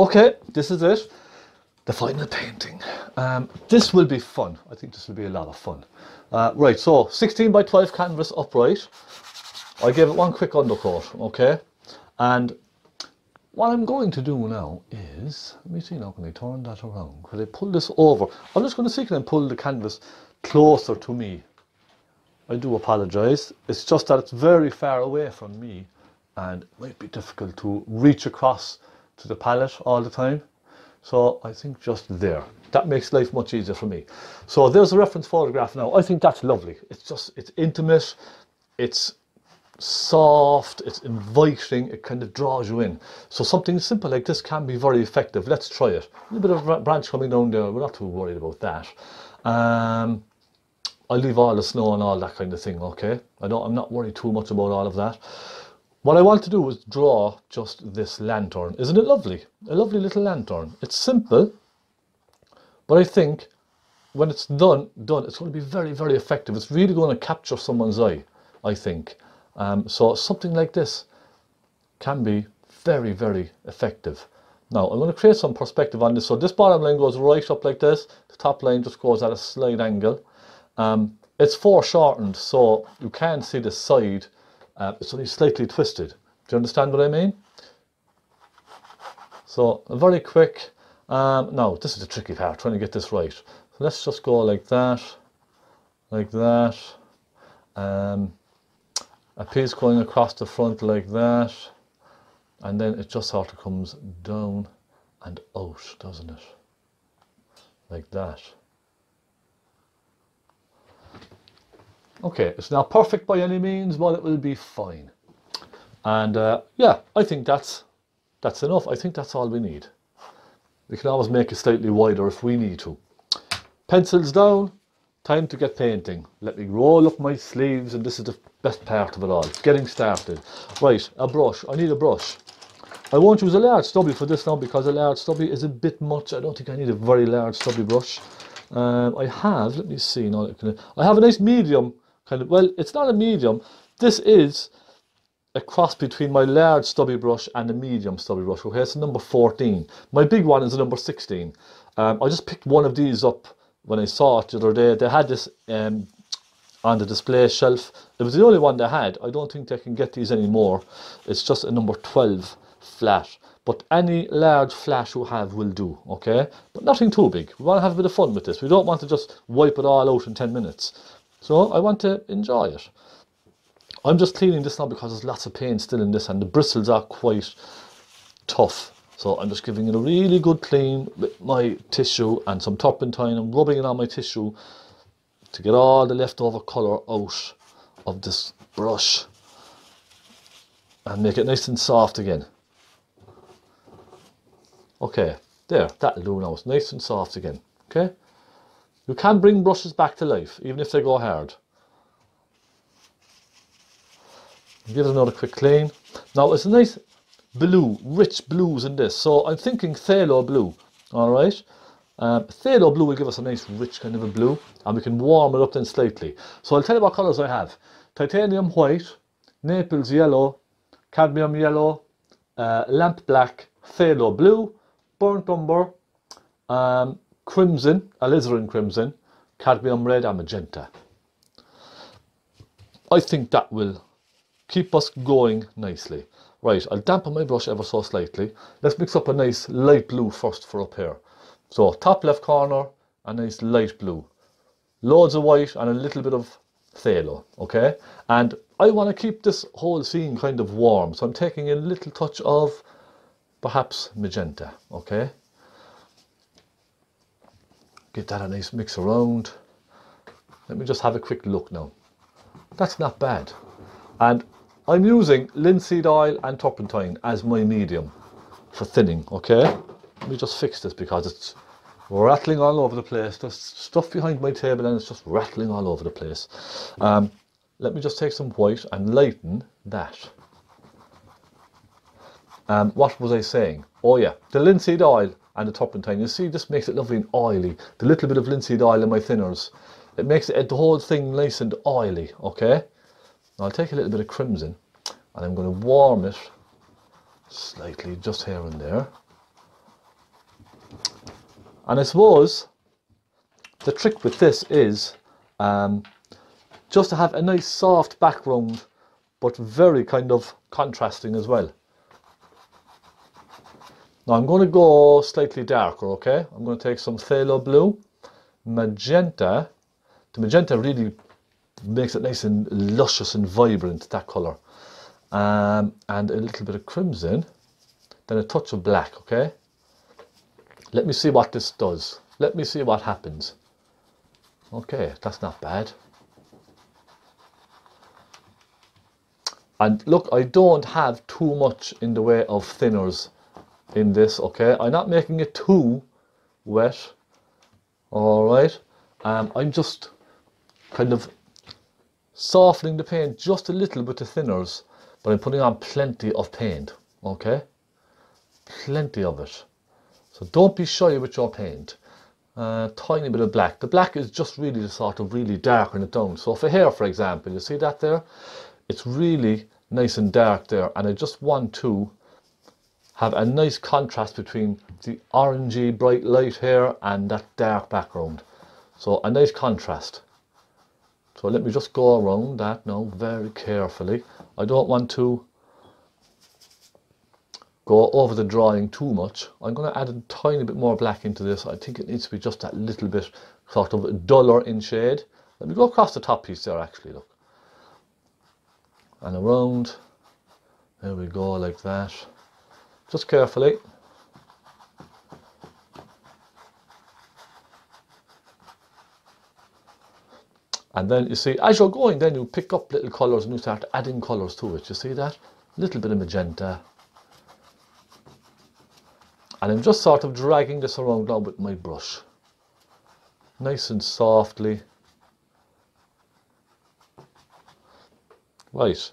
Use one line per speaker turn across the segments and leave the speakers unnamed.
Okay, this is it. The final painting. Um, this will be fun. I think this will be a lot of fun. Uh, right, so 16 by 12 canvas upright. I gave it one quick undercoat, okay? And what I'm going to do now is, let me see now, can I turn that around? Can I pull this over? I'm just going to see can I pull the canvas closer to me. I do apologise. It's just that it's very far away from me and it might be difficult to reach across to the palette all the time. So I think just there. That makes life much easier for me. So there's a reference photograph now. I think that's lovely. It's just, it's intimate. It's soft, it's inviting, it kind of draws you in. So something simple like this can be very effective. Let's try it. A little bit of branch coming down there, we're not too worried about that. Um, I'll leave all the snow and all that kind of thing, okay? I don't, I'm not worried too much about all of that. What I want to do is draw just this lantern. Isn't it lovely? A lovely little lantern. It's simple, but I think when it's done, done, it's going to be very, very effective. It's really going to capture someone's eye, I think. Um, so something like this can be very, very effective. Now, I'm going to create some perspective on this. So this bottom line goes right up like this. The top line just goes at a slight angle. Um, it's foreshortened, so you can see the side uh, it's only slightly twisted. Do you understand what I mean? So very quick. Um, now this is the tricky part, trying to get this right. So let's just go like that, like that. Um, a piece going across the front like that, and then it just sort of comes down and out, doesn't it? Like that. Okay, it's not perfect by any means, but it will be fine. And uh, yeah, I think that's that's enough. I think that's all we need. We can always make it slightly wider if we need to. Pencils down, time to get painting. Let me roll up my sleeves and this is the best part of it all. Getting started. Right, a brush. I need a brush. I won't use a large stubby for this now because a large stubby is a bit much. I don't think I need a very large stubby brush. Um, I have, let me see now. I have a nice medium kind of, well, it's not a medium. This is a cross between my large stubby brush and a medium stubby brush. Okay, it's a number 14. My big one is a number 16. Um, I just picked one of these up when I saw it the other day. They had this um, on the display shelf. It was the only one they had. I don't think they can get these anymore. It's just a number 12 flat. But any large flat you have will do, okay? But nothing too big. We want to have a bit of fun with this. We don't want to just wipe it all out in 10 minutes. So I want to enjoy it. I'm just cleaning this now because there's lots of paint still in this and the bristles are quite tough. So I'm just giving it a really good clean with my tissue and some turpentine and rubbing it on my tissue to get all the leftover colour out of this brush and make it nice and soft again. Okay, there, that'll do now. It's nice and soft again. Okay. You can bring brushes back to life, even if they go hard. Give it another quick clean. Now it's a nice blue, rich blues in this. So I'm thinking phthalo blue, all right? Um, phthalo blue will give us a nice rich kind of a blue and we can warm it up then slightly. So I'll tell you what colours I have. Titanium white, Naples yellow, cadmium yellow, uh, lamp black, phthalo blue, burnt umber, um, crimson, alizarin crimson, cadmium red and magenta. I think that will keep us going nicely. Right, I'll dampen my brush ever so slightly. Let's mix up a nice light blue first for up here. So top left corner, a nice light blue. Loads of white and a little bit of phthalo, okay? And I want to keep this whole scene kind of warm, so I'm taking a little touch of perhaps magenta, okay? Give that a nice mix around. Let me just have a quick look now. That's not bad. And I'm using linseed oil and turpentine as my medium for thinning, okay? Let me just fix this because it's rattling all over the place. There's stuff behind my table and it's just rattling all over the place. Um, let me just take some white and lighten that. Um, what was I saying? Oh yeah, the linseed oil and the turpentine. You see, this makes it lovely and oily. The little bit of linseed oil in my thinners, it makes it the whole thing nice and oily, okay? Now I'll take a little bit of crimson and I'm going to warm it slightly just here and there. And I suppose the trick with this is um, just to have a nice soft background, but very kind of contrasting as well. Now I'm going to go slightly darker, okay? I'm going to take some phthalo blue, magenta. The magenta really makes it nice and luscious and vibrant, that colour. Um, and a little bit of crimson, then a touch of black, okay? Let me see what this does. Let me see what happens. Okay, that's not bad. And look, I don't have too much in the way of thinners in this, okay? I'm not making it too wet, all right? Um, I'm just kind of softening the paint just a little with the thinners, but I'm putting on plenty of paint, okay? Plenty of it. So don't be shy with your paint. Uh, tiny bit of black. The black is just really to sort of really darken it down. So for here, for example, you see that there? It's really nice and dark there. And I just want to have a nice contrast between the orangey bright light here and that dark background. So a nice contrast. So let me just go around that now very carefully. I don't want to go over the drawing too much. I'm going to add a tiny bit more black into this. I think it needs to be just that little bit sort of duller in shade. Let me go across the top piece there actually, look. And around, there we go, like that just carefully. And then you see, as you're going, then you pick up little colours and you start adding colours to it. You see that? Little bit of magenta. And I'm just sort of dragging this around now with my brush. Nice and softly. Right.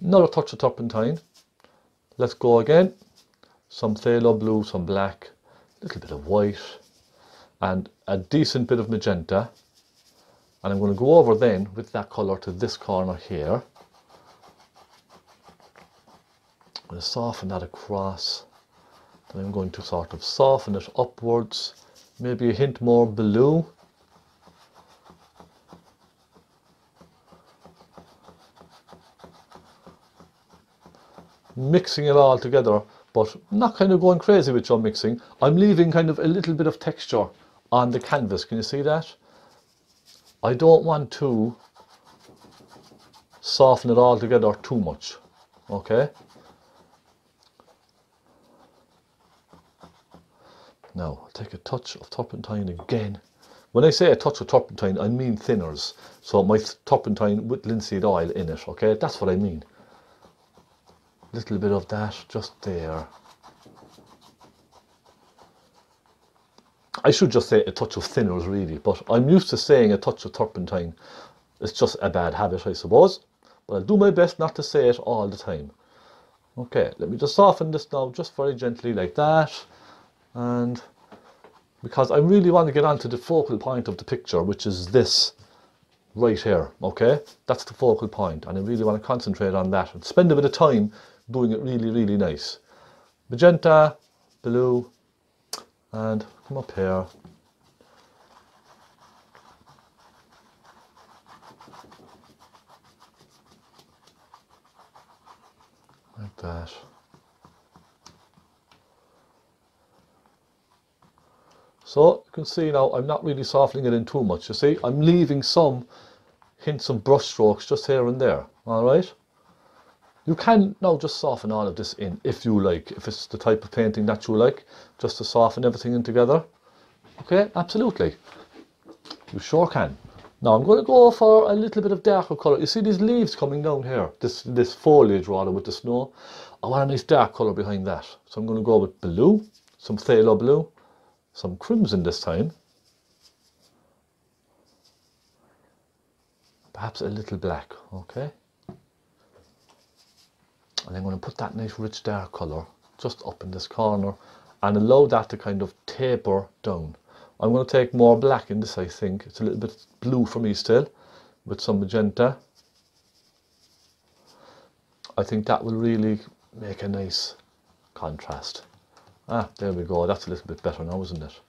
Another touch of turpentine. Let's go again some phthalo blue, some black, a little bit of white, and a decent bit of magenta. And I'm going to go over then with that colour to this corner here. I'm going to soften that across. Then I'm going to sort of soften it upwards, maybe a hint more blue. Mixing it all together but not kind of going crazy with your mixing. I'm leaving kind of a little bit of texture on the canvas. Can you see that? I don't want to soften it all together too much. Okay. Now, I'll take a touch of turpentine again. When I say a touch of turpentine, I mean thinners. So my turpentine with linseed oil in it, okay? That's what I mean little bit of that just there. I should just say a touch of thinners really, but I'm used to saying a touch of turpentine. It's just a bad habit, I suppose. But I'll do my best not to say it all the time. Okay, let me just soften this now, just very gently like that. And because I really want to get onto the focal point of the picture, which is this right here, okay? That's the focal point, and I really want to concentrate on that and spend a bit of time doing it really, really nice. Magenta, blue, and come up here. Like that. So you can see now I'm not really softening it in too much. You see, I'm leaving some hints and brush strokes just here and there. All right. You can now just soften all of this in if you like, if it's the type of painting that you like, just to soften everything in together. Okay, absolutely. You sure can. Now I'm going to go for a little bit of darker colour. You see these leaves coming down here, this, this foliage rather with the snow. I want a nice dark colour behind that. So I'm going to go with blue, some phthalo blue, some crimson this time. Perhaps a little black, okay and I'm going to put that nice rich dark colour just up in this corner and allow that to kind of taper down. I'm going to take more black in this I think, it's a little bit blue for me still with some magenta. I think that will really make a nice contrast. Ah, there we go, that's a little bit better now isn't it?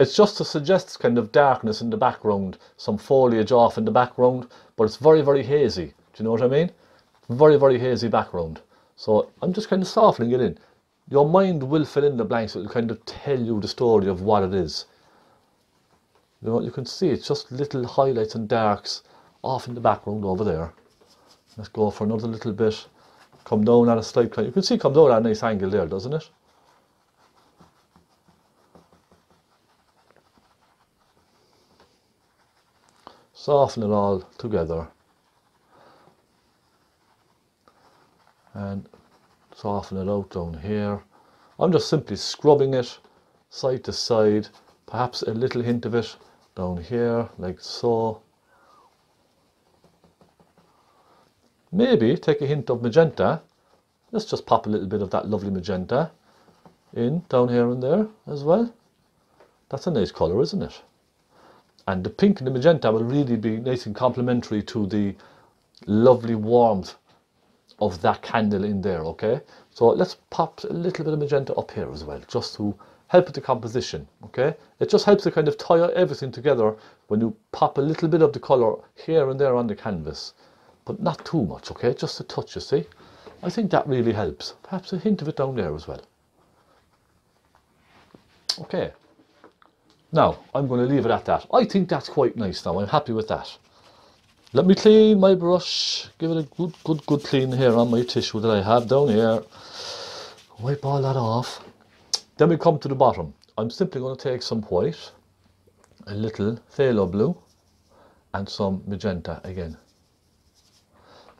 It's just to suggest kind of darkness in the background, some foliage off in the background, but it's very, very hazy. Do you know what I mean? Very, very hazy background. So I'm just kind of softening it in. Your mind will fill in the blanks. It will kind of tell you the story of what it is. You know, you can see it's just little highlights and darks off in the background over there. Let's go for another little bit. Come down at a slight, you can see come down at a nice angle there, doesn't it? Soften it all together. And soften it out down here. I'm just simply scrubbing it side to side, perhaps a little hint of it down here like so. Maybe take a hint of magenta. Let's just pop a little bit of that lovely magenta in down here and there as well. That's a nice colour, isn't it? And the pink and the magenta will really be nice and complementary to the lovely warmth of that candle in there, okay? So let's pop a little bit of magenta up here as well, just to help with the composition, okay? It just helps to kind of tie everything together when you pop a little bit of the colour here and there on the canvas but not too much, okay? Just a touch, you see? I think that really helps. Perhaps a hint of it down there as well. Okay. Now, I'm going to leave it at that. I think that's quite nice now. I'm happy with that. Let me clean my brush. Give it a good, good, good clean here on my tissue that I have down here. Wipe all that off. Then we come to the bottom. I'm simply going to take some white, a little phthalo blue, and some magenta again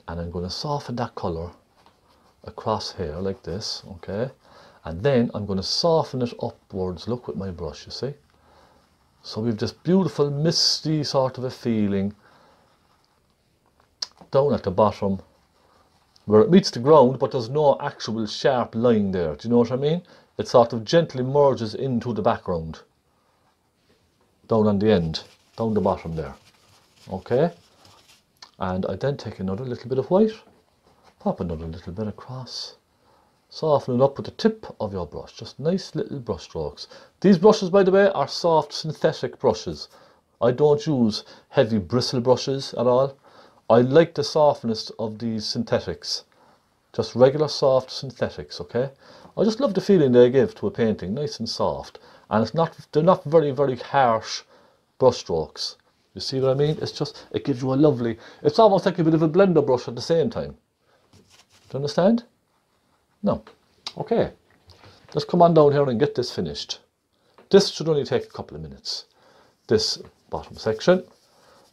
and I'm going to soften that color across here like this okay and then I'm going to soften it upwards look with my brush you see so we've this beautiful misty sort of a feeling down at the bottom where it meets the ground but there's no actual sharp line there. Do you know what I mean? It sort of gently merges into the background down on the end down the bottom there. Okay? And I then take another little bit of white pop another little bit across soften it up with the tip of your brush just nice little brush strokes. These brushes by the way are soft synthetic brushes. I don't use heavy bristle brushes at all. I like the softness of these synthetics. Just regular soft synthetics okay? I just love the feeling they give to a painting nice and soft. And it's not they're not very very harsh brush strokes. You see what I mean? It's just, it gives you a lovely, it's almost like a bit of a blender brush at the same time. Do you understand? No. Okay. Let's come on down here and get this finished. This should only take a couple of minutes. This bottom section.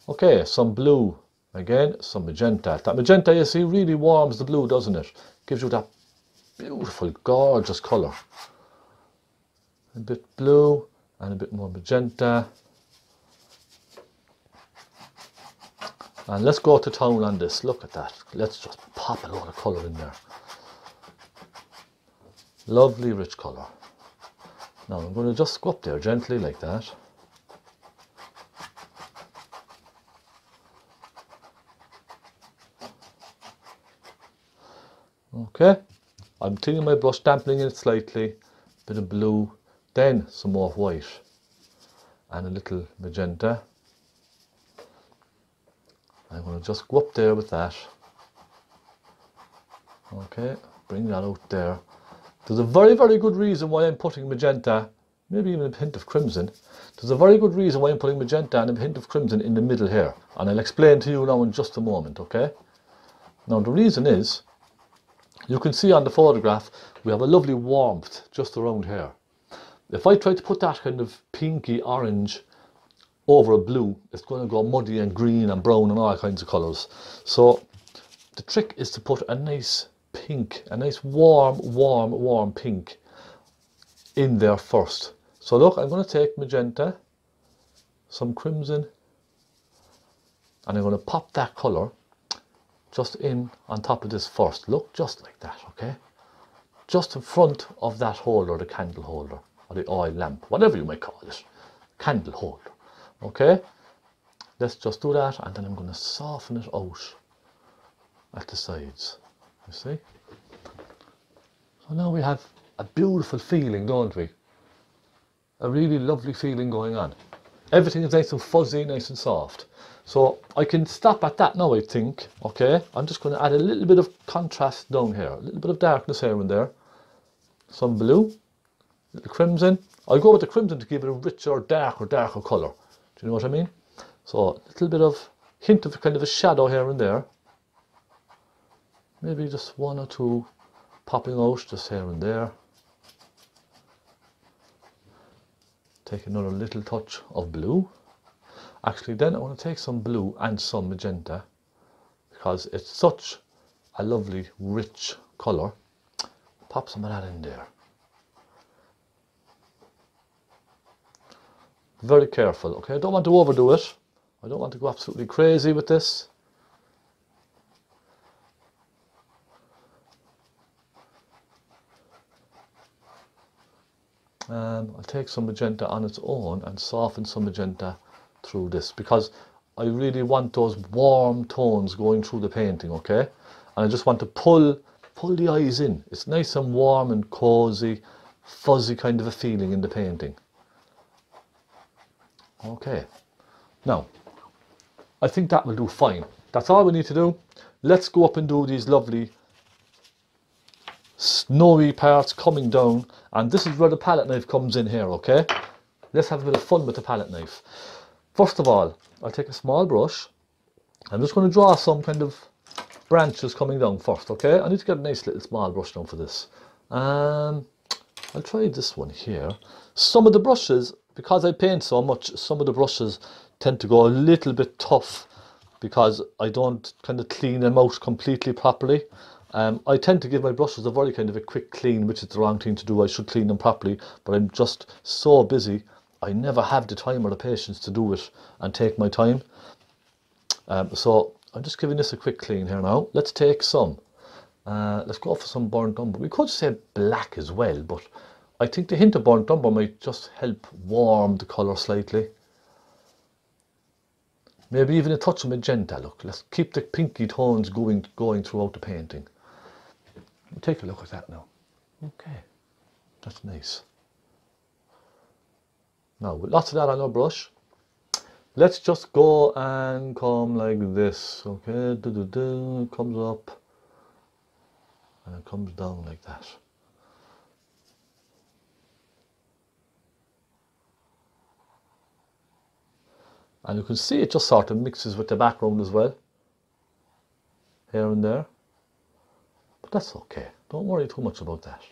Okay, some blue. Again, some magenta. That magenta, you see, really warms the blue, doesn't it? Gives you that beautiful, gorgeous colour. A bit blue and a bit more magenta. And let's go to town on this. Look at that. Let's just pop a lot of colour in there. Lovely rich colour. Now I'm going to just go up there gently like that. Okay, I'm taking my brush, dampening it slightly, bit of blue, then some more white and a little magenta. I'm going to just go up there with that. Okay, bring that out there. There's a very, very good reason why I'm putting magenta, maybe even a hint of crimson. There's a very good reason why I'm putting magenta and a hint of crimson in the middle here. And I'll explain to you now in just a moment, okay? Now the reason is, you can see on the photograph, we have a lovely warmth just around here. If I try to put that kind of pinky orange over a blue, it's going to go muddy and green and brown and all kinds of colours. So the trick is to put a nice pink, a nice warm, warm, warm pink in there first. So look, I'm going to take magenta, some crimson, and I'm going to pop that colour just in on top of this first. Look, just like that, okay? Just in front of that holder, the candle holder, or the oil lamp, whatever you may call it, candle holder okay let's just do that and then I'm going to soften it out at the sides you see now we have a beautiful feeling don't we a really lovely feeling going on. Everything is nice and fuzzy, nice and soft. So I can stop at that now, I think. Okay, I'm just going to add a little bit of contrast down here, a little bit of darkness here and there. Some blue, A little crimson. I'll go with the crimson to give it a richer, darker, darker colour. Do you know what I mean? So a little bit of hint of kind of a shadow here and there. Maybe just one or two popping just here and there. Take another little touch of blue. Actually then I want to take some blue and some magenta because it's such a lovely rich colour. Pop some of that in there. Very careful, okay? I don't want to overdo it. I don't want to go absolutely crazy with this. Um, I'll take some magenta on its own and soften some magenta through this because I really want those warm tones going through the painting, okay? And I just want to pull, pull the eyes in. It's nice and warm and cozy, fuzzy kind of a feeling in the painting. Okay, now I think that will do fine. That's all we need to do. Let's go up and do these lovely snowy parts coming down. And this is where the palette knife comes in here, okay? Let's have a bit of fun with the palette knife. First of all, I'll take a small brush. I'm just going to draw some kind of branches coming down first, okay? I need to get a nice little small brush down for this. Um, I'll try this one here. Some of the brushes, because I paint so much, some of the brushes tend to go a little bit tough because I don't kind of clean them out completely properly. Um, I tend to give my brushes a very kind of a quick clean, which is the wrong thing to do. I should clean them properly, but I'm just so busy. I never have the time or the patience to do it and take my time. Um, so I'm just giving this a quick clean here now. Let's take some. Uh, let's go for some burnt umber. We could say black as well, but I think the hint of burnt umber might just help warm the colour slightly. Maybe even a touch of magenta, look. Let's keep the pinky tones going, going throughout the painting. Take a look at that now. Okay, that's nice. Now, with lots of that on our brush, let's just go and come like this, okay? Do, do, do, comes up and it comes down like that. and you can see it just sort of mixes with the background as well here and there that's okay. Don't worry too much about that.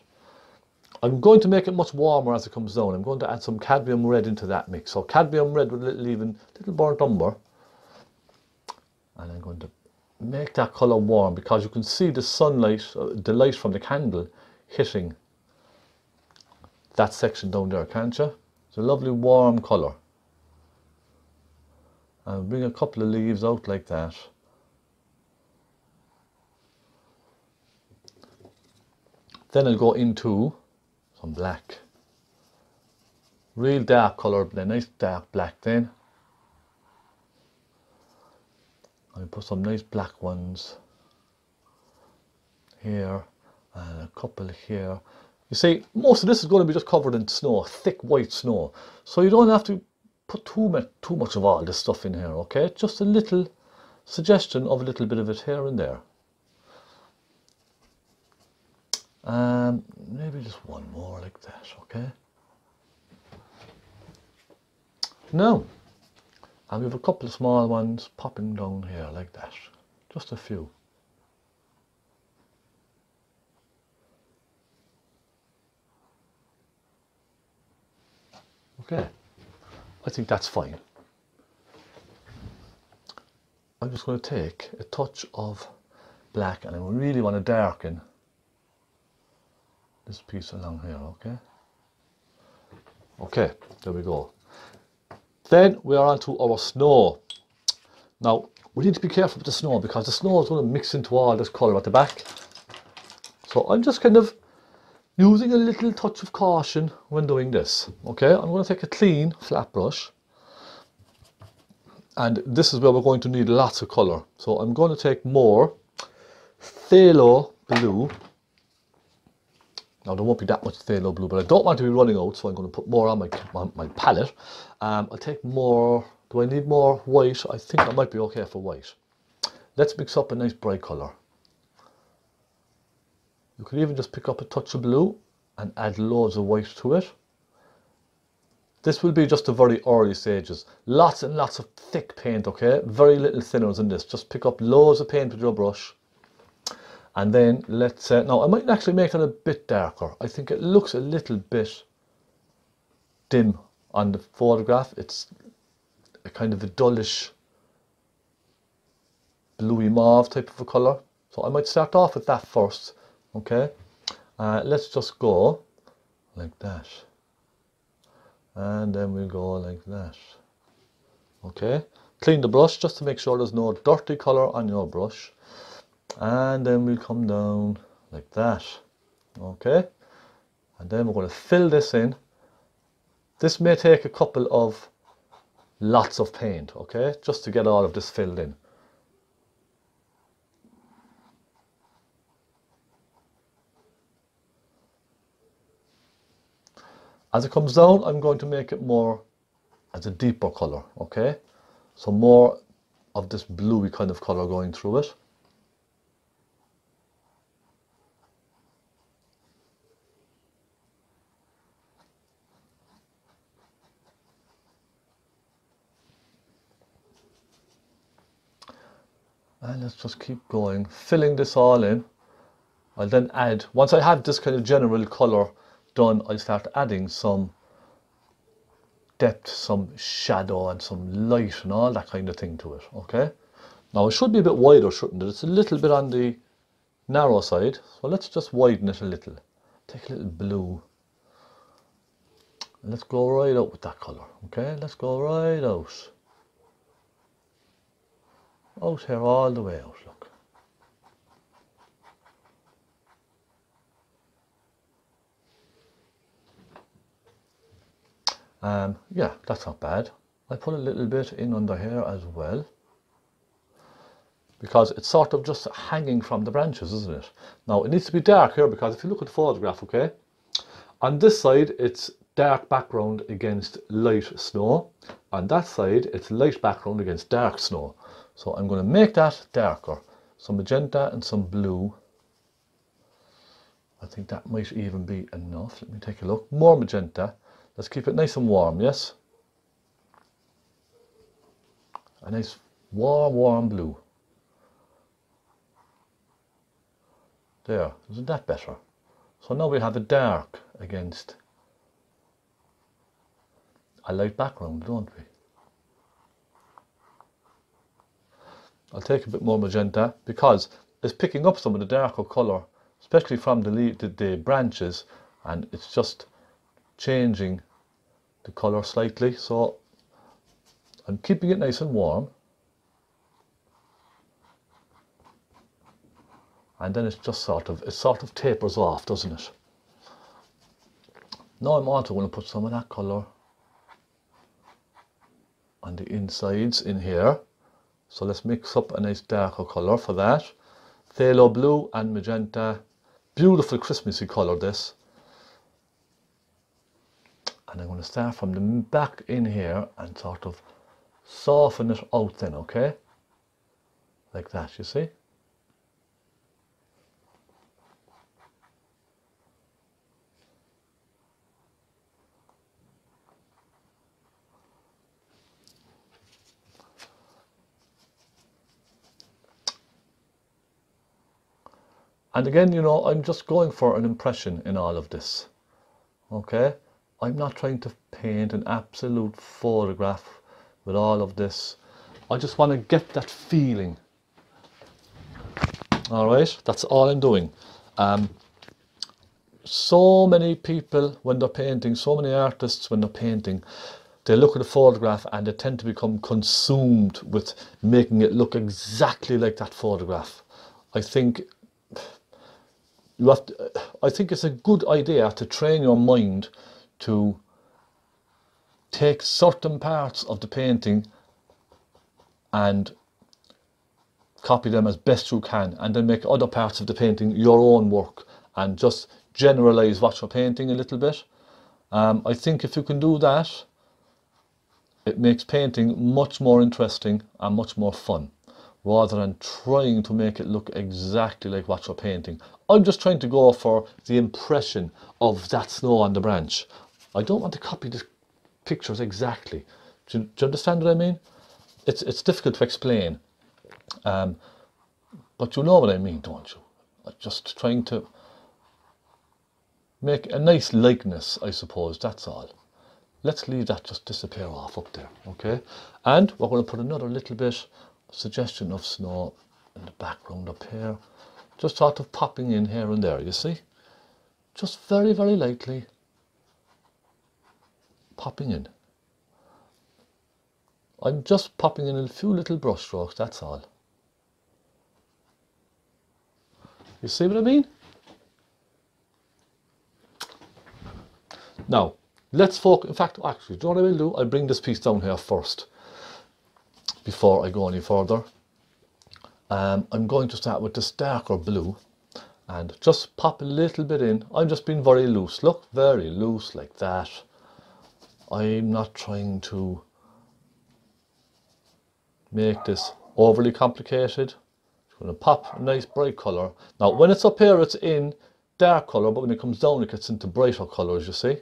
I'm going to make it much warmer as it comes down. I'm going to add some cadmium red into that mix. So cadmium red with a little even little burnt umber and I'm going to make that color warm because you can see the sunlight uh, the light from the candle hitting that section down there can't you it's a lovely warm color. And bring a couple of leaves out like that then I'll go into some black. Real dark colour a nice dark black then. I'll put some nice black ones here and a couple here. You see most of this is going to be just covered in snow thick white snow. So you don't have to put too much too much of all this stuff in here okay? Just a little suggestion of a little bit of it here and there um, maybe just one more like that okay? Now and we have a couple of small ones popping down here like that. Just a few. Okay. I think that's fine. I'm just going to take a touch of black and I really want to darken this piece along here, okay? Okay, there we go. Then we are on to our snow. Now, we need to be careful with the snow because the snow is going to mix into all this colour at the back. So I'm just kind of using a little touch of caution when doing this. Okay, I'm going to take a clean flat brush and this is where we're going to need lots of colour. So I'm going to take more phthalo blue Now there won't be that much phthalo blue, but I don't want to be running out, so I'm going to put more on my, my, my palette. Um, I'll take more, do I need more white? I think I might be okay for white. Let's mix up a nice bright colour. You could even just pick up a touch of blue and add loads of white to it. This will be just the very early stages. Lots and lots of thick paint, okay? Very little thinners in this. Just pick up loads of paint with your brush. And then let's, uh, now I might actually make it a bit darker. I think it looks a little bit dim on the photograph. It's a kind of a dullish bluey mauve type of a colour. So I might start off with that first, okay? Uh, let's just go like that and then we'll go like that okay clean the brush just to make sure there's no dirty color on your brush and then we'll come down like that. Okay. And then we're going to fill this in. This may take a couple of lots of paint okay? Just to get all of this filled in. As it comes down, I'm going to make it more as a deeper color, okay? So more of this bluey kind of color going through it. And let's just keep going, filling this all in. I'll then add, once I have this kind of general color done, I start adding some depth, some shadow and some light and all that kind of thing to it, okay? Now it should be a bit wider, shouldn't it? It's a little bit on the narrow side, so let's just widen it a little. Take a little blue. Let's go right out with that colour, okay? Let's go right out. Out here, all the way out, look. Um, yeah, that's not bad. I put a little bit in under here as well because it's sort of just hanging from the branches, isn't it? Now, it needs to be dark here because if you look at the photograph, okay, on this side, it's dark background against light snow. On that side, it's light background against dark snow. So I'm going to make that darker. Some magenta and some blue. I think that might even be enough. Let me take a look. More magenta Let's keep it nice and warm, yes? A nice warm, warm blue. There, isn't that better? So now we have a dark against a light background, don't we? I'll take a bit more magenta because it's picking up some of the darker colour, especially from the, the, the branches, and it's just changing the color slightly. So I'm keeping it nice and warm. And then it's just sort of it sort of tapers off doesn't it? Now I'm also going to put some of that color on the insides in here so let's mix up a nice darker color for that. Phthalo blue and magenta. Beautiful Christmassy color this. And I'm going to start from the back in here and sort of soften it out then okay? Like that you see And again, you know, I'm just going for an impression in all of this. Okay? I'm not trying to paint an absolute photograph with all of this. I just want to get that feeling. All right, that's all I'm doing. Um, so many people, when they're painting, so many artists, when they're painting, they look at a photograph and they tend to become consumed with making it look exactly like that photograph. I think you have to, I think it's a good idea to train your mind to take certain parts of the painting and copy them as best you can and then make other parts of the painting your own work and just generalize what you're painting a little bit. Um, I think if you can do that, it makes painting much more interesting and much more fun rather than trying to make it look exactly like what you're painting. I'm just trying to go for the impression of that snow on the branch. I don't want to copy the pictures exactly. Do you, do you understand what I mean? It's, it's difficult to explain. Um, but you know what I mean, don't you? Just trying to make a nice likeness, I suppose, that's all. Let's leave that just disappear off up there, okay? And we're going to put another little bit suggestion of snow in the background up here. Just sort of popping in here and there, you see? Just very, very lightly popping in. I'm just popping in a few little brush strokes, that's all. You see what I mean? Now, let's focus, in fact, actually, do you know what I will do? I'll bring this piece down here first before I go any further. Um, I'm going to start with this darker blue and just pop a little bit in. I'm just being very loose. Look, very loose like that. I'm not trying to make this overly complicated. I'm going to pop a nice bright colour. Now, when it's up here, it's in dark colour, but when it comes down, it gets into brighter colours, you see.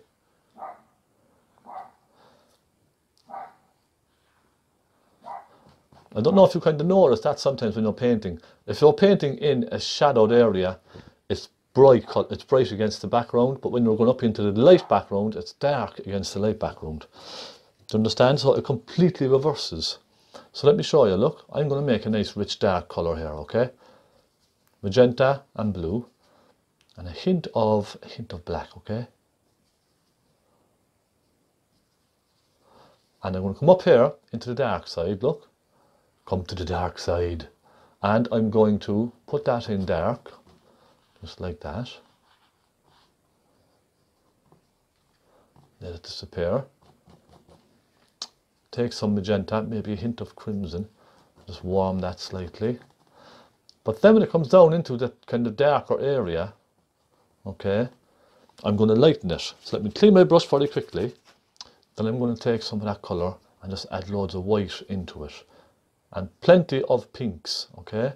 I don't know if you kind of notice that sometimes when you're painting. If you're painting in a shadowed area, it's bright, it's bright against the background, but when you're going up into the light background, it's dark against the light background. Do you understand? So it completely reverses. So let me show you, look, I'm going to make a nice rich dark colour here, okay? Magenta and blue, and a hint of, a hint of black, okay? And I'm going to come up here into the dark side, look, come to the dark side. And I'm going to put that in dark, just like that. Let it disappear. Take some magenta, maybe a hint of crimson, just warm that slightly. But then when it comes down into that kind of darker area, okay, I'm going to lighten it. So let me clean my brush very quickly. Then I'm going to take some of that colour and just add loads of white into it and plenty of pinks okay?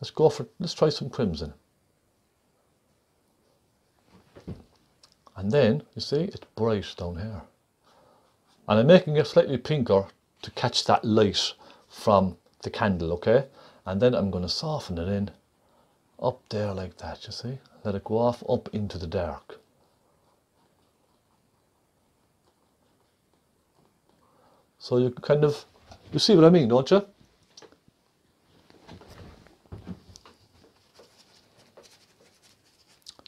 Let's go for let's try some crimson. And then you see it's bright down here. And I'm making it slightly pinker to catch that light from the candle okay? And then I'm going to soften it in up there like that you see? Let it go off up into the dark. So you kind of you see what I mean, don't you?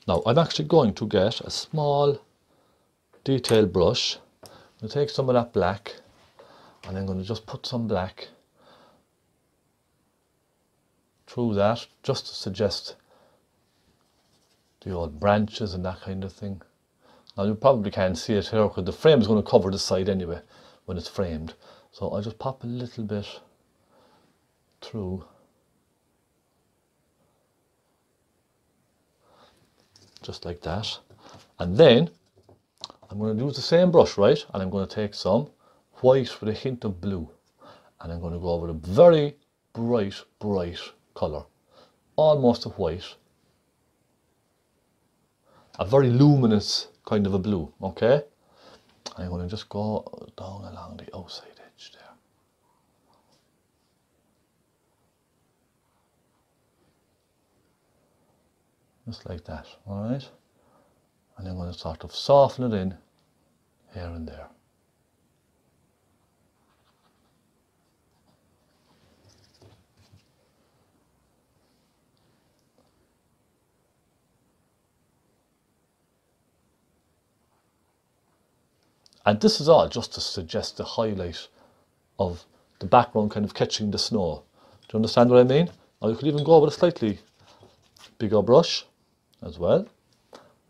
Now I'm actually going to get a small detail brush. I'm going to take some of that black and I'm going to just put some black through that just to suggest the old branches and that kind of thing. Now you probably can't see it here because the frame is going to cover the side anyway when it's framed. So I'll just pop a little bit through. Just like that. And then I'm going to use the same brush right? And I'm going to take some white with a hint of blue. And I'm going to go over a very bright bright color. Almost a white. A very luminous kind of a blue okay? I'm going to just go down along the outside there. Just like that, alright? And I'm going to sort of soften it in here and there. And this is all just to suggest the highlight of the background kind of catching the snow. Do you understand what I mean? Or you could even go with a slightly bigger brush as well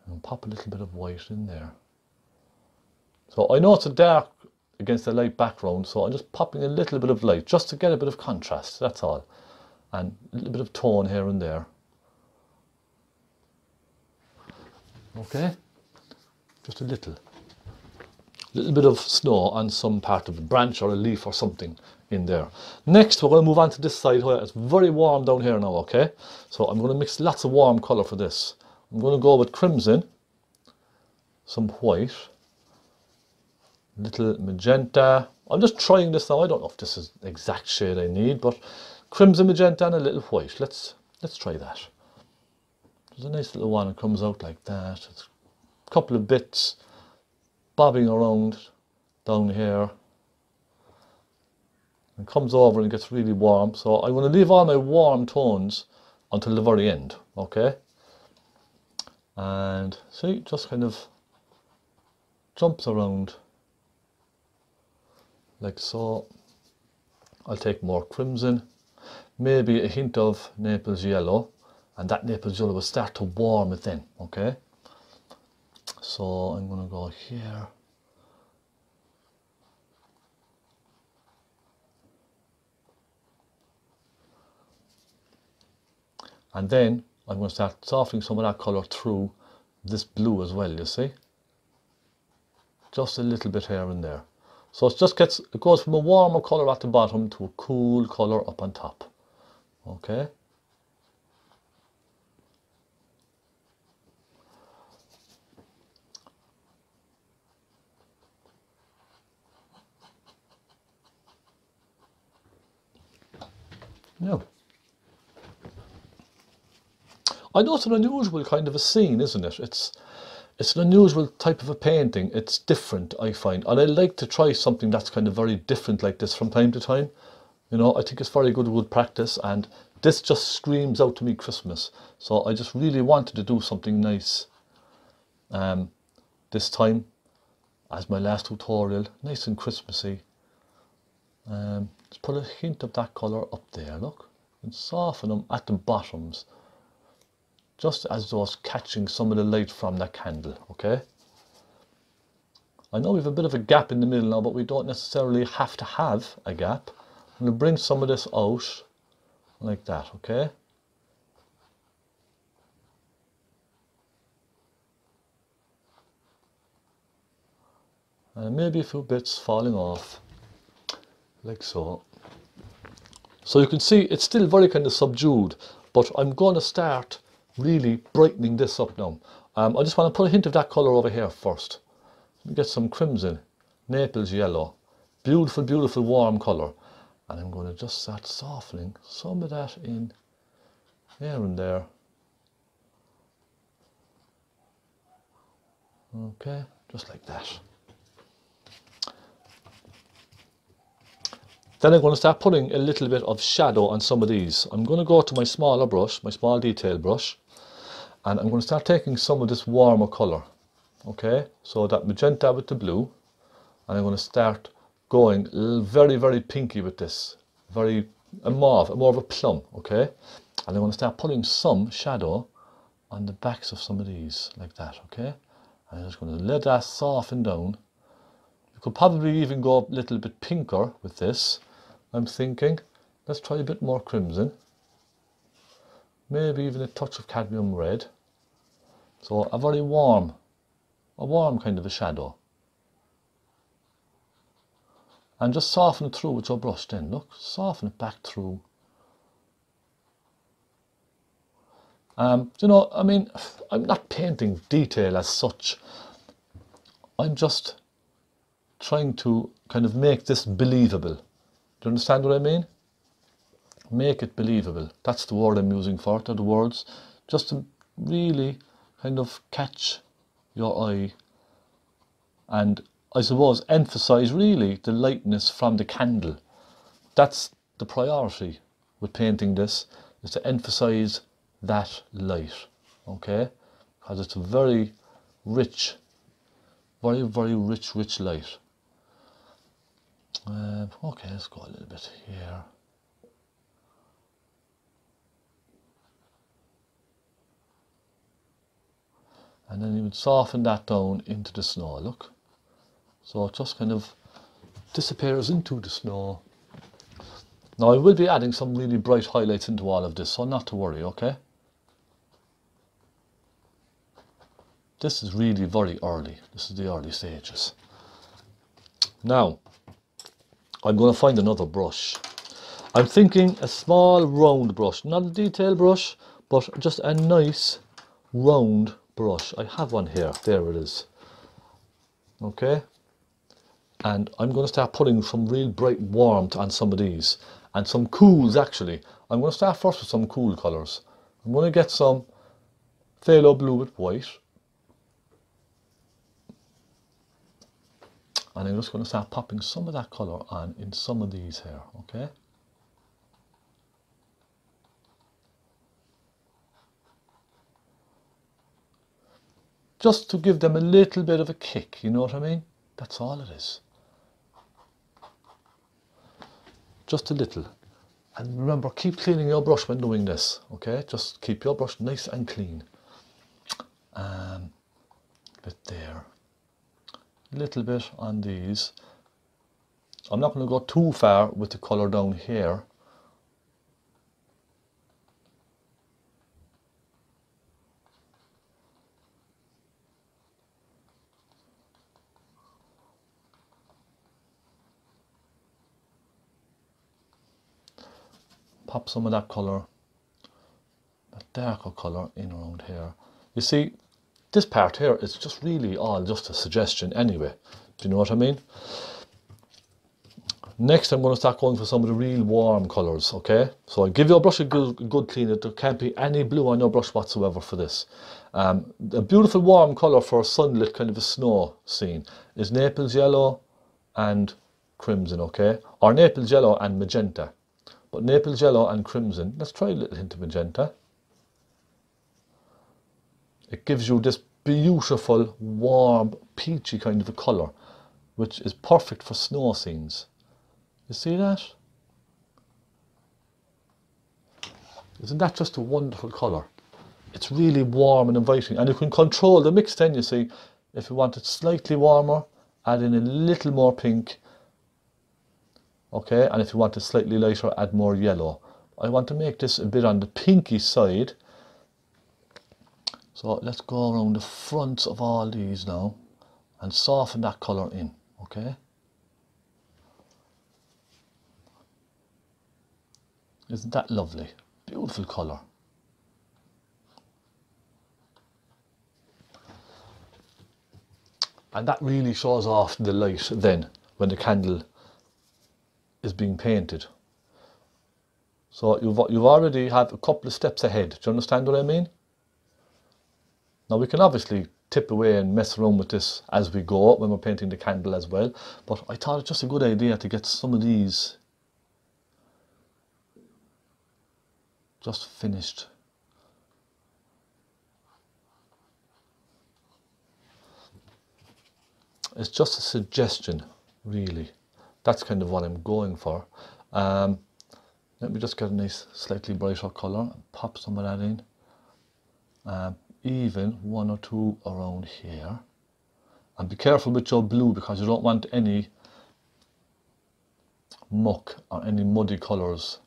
and pop a little bit of white in there. So I know it's a dark against a light background, so I'm just popping a little bit of light just to get a bit of contrast, that's all. And a little bit of tone here and there. Okay, just a little. Little bit of snow on some part of a branch or a leaf or something in there. Next, we're going to move on to this side where it's very warm down here now, okay? So I'm going to mix lots of warm colour for this. I'm going to go with crimson, some white, little magenta. I'm just trying this now. I don't know if this is the exact shade I need, but crimson, magenta and a little white. Let's, let's try that. There's a nice little one that comes out like that. It's a couple of bits bobbing around down here and comes over and gets really warm. So I'm going to leave all my warm tones until the very end, okay? And see, just kind of jumps around like so. I'll take more crimson, maybe a hint of Naples yellow, and that Naples yellow will start to warm it then, okay? So I'm going to go here. And then I'm going to start softening some of that colour through this blue as well, you see? Just a little bit here and there. So it just gets, it goes from a warmer colour at the bottom to a cool colour up on top. Okay? Yeah. I know it's an unusual kind of a scene, isn't it? It's it's an unusual type of a painting. It's different, I find, and I like to try something that's kind of very different like this from time to time. You know, I think it's very good good practice, and this just screams out to me Christmas. So I just really wanted to do something nice. Um, this time, as my last tutorial, nice and Christmassy. Um, let's put a hint of that colour up there, look, and soften them at the bottoms just as though it's catching some of the light from that candle, okay? I know we have a bit of a gap in the middle now, but we don't necessarily have to have a gap. I'm going to bring some of this out like that, okay? And maybe a few bits falling off, like so. So you can see it's still very kind of subdued, but I'm going to start really brightening this up now. Um, I just want to put a hint of that colour over here first. Get some crimson, Naples yellow, beautiful, beautiful warm colour. And I'm going to just start softening some of that in here and there. Okay, just like that. Then I'm going to start putting a little bit of shadow on some of these. I'm going to go to my smaller brush, my small detail brush, and I'm going to start taking some of this warmer colour. Okay, so that magenta with the blue, and I'm going to start going very, very pinky with this, very a mauve, more of a plum. Okay, and I'm going to start putting some shadow on the backs of some of these, like that. Okay, And I'm just going to let that soften down. You could probably even go a little bit pinker with this I'm thinking let's try a bit more crimson. Maybe even a touch of cadmium red. So a very warm a warm kind of a shadow. And just soften it through with your brush then look soften it back through. Um, you know I mean I'm not painting detail as such. I'm just trying to kind of make this believable do you understand what I mean? Make it believable. That's the word I'm using for it, are the words. Just to really kind of catch your eye and I suppose emphasize really the lightness from the candle. That's the priority with painting this, is to emphasize that light, okay? Because it's a very rich, very, very rich, rich light. Uh, okay, let's go a little bit here. And then you would soften that down into the snow, look. So it just kind of disappears into the snow. Now I will be adding some really bright highlights into all of this, so not to worry, okay? this is really very early. This is the early stages. Now, I'm going to find another brush. I'm thinking a small round brush, not a detail brush, but just a nice round brush. I have one here, there it is. Okay, and I'm going to start putting some real bright warmth on some of these and some cools actually. I'm going to start first with some cool colours. I'm going to get some phthalo blue with white and I'm just going to start popping some of that colour on in some of these here, okay? Just to give them a little bit of a kick, you know what I mean? That's all it is. Just a little. And remember, keep cleaning your brush when doing this, okay? Just keep your brush nice and clean. Um, bit there little bit on these. I'm not going to go too far with the colour down here. Pop some of that colour, that darker colour in around here. You see, this part here is just really all just a suggestion anyway. Do you know what I mean? Next, I'm going to start going for some of the real warm colours, okay? So I'll give your brush a good, good clean. There can't be any blue on your brush whatsoever for this. Um, a beautiful warm colour for a sunlit kind of a snow scene is Naples yellow and crimson, okay? Or Naples yellow and magenta. But Naples yellow and crimson, let's try a little hint of magenta. It gives you this beautiful, warm, peachy kind of a colour, which is perfect for snow scenes. You see that? Isn't that just a wonderful colour? It's really warm and inviting, and you can control the mix then, you see. If you want it slightly warmer, add in a little more pink. Okay, and if you want it slightly lighter, add more yellow. I want to make this a bit on the pinky side so let's go around the front of all these now and soften that colour in, okay? Isn't that lovely? Beautiful colour. And that really shows off the light then when the candle is being painted. So you've, you've already have a couple of steps ahead. Do you understand what I mean? Now we can obviously tip away and mess around with this as we go when we're painting the candle as well. But I thought it's just a good idea to get some of these just finished. It's just a suggestion, really. That's kind of what I'm going for. Um, let me just get a nice slightly brighter colour and pop some of that in. Um, even one or two around here. And be careful with your blue because you don't want any muck or any muddy colors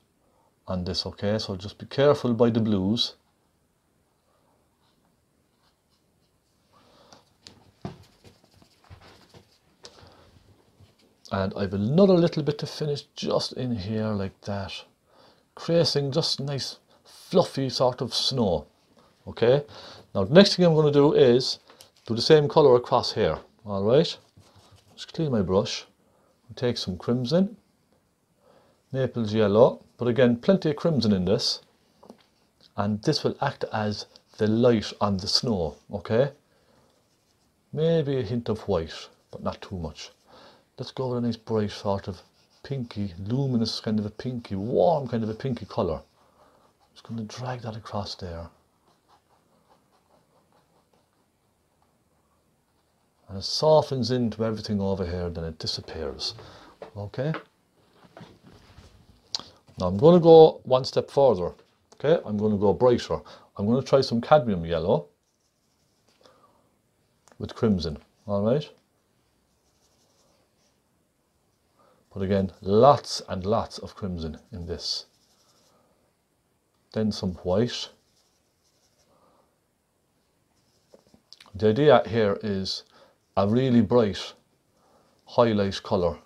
on this okay? So just be careful by the blues. And I've another little bit to finish just in here like that. Creating just nice fluffy sort of snow okay now the next thing I'm going to do is do the same colour across here. Alright, just clean my brush, take some crimson, Naples yellow, but again plenty of crimson in this and this will act as the light on the snow, okay? Maybe a hint of white, but not too much. Let's go with a nice bright sort of pinky, luminous kind of a pinky, warm kind of a pinky colour. Just going to drag that across there. And it softens into everything over here then it disappears. Okay? Now I'm going to go one step further. Okay? I'm going to go brighter. I'm going to try some cadmium yellow with crimson. All right? But again lots and lots of crimson in this. Then some white. The idea here is a really bright highlight colour.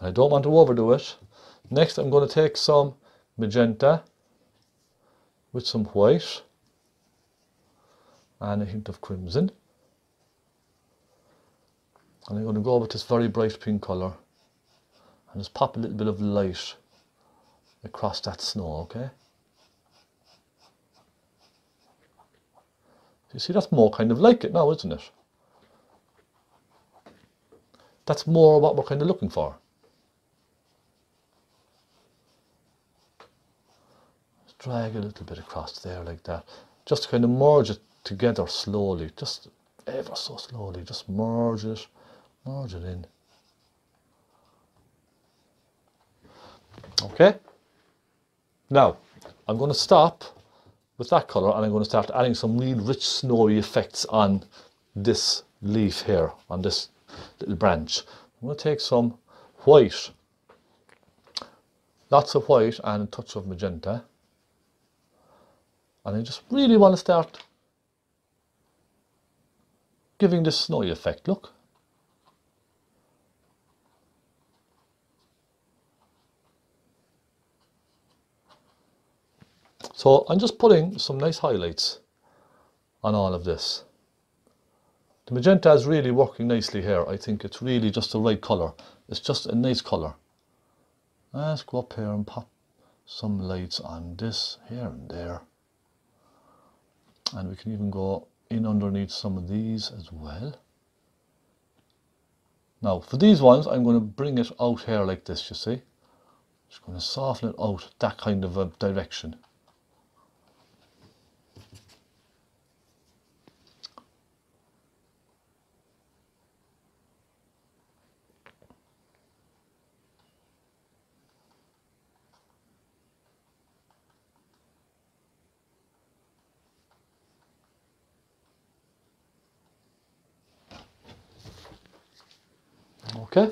I don't want to overdo it. Next I'm going to take some magenta with some white and a hint of crimson. And I'm going to go with this very bright pink colour and just pop a little bit of light across that snow, okay? You see, that's more kind of like it now, isn't it? That's more what we're kind of looking for. drag a little bit across there like that just to kind of merge it together slowly just ever so slowly just merge it merge it in okay. Now I'm going to stop with that color and I'm going to start adding some real rich snowy effects on this leaf here on this little branch. I'm going to take some white. Lots of white and a touch of magenta. And I just really want to start giving this snowy effect, look. So I'm just putting some nice highlights on all of this. The magenta is really working nicely here. I think it's really just the right colour. It's just a nice colour. Let's go up here and pop some lights on this here and there and we can even go in underneath some of these as well now for these ones I'm going to bring it out here like this you see just going to soften it out that kind of a direction Okay?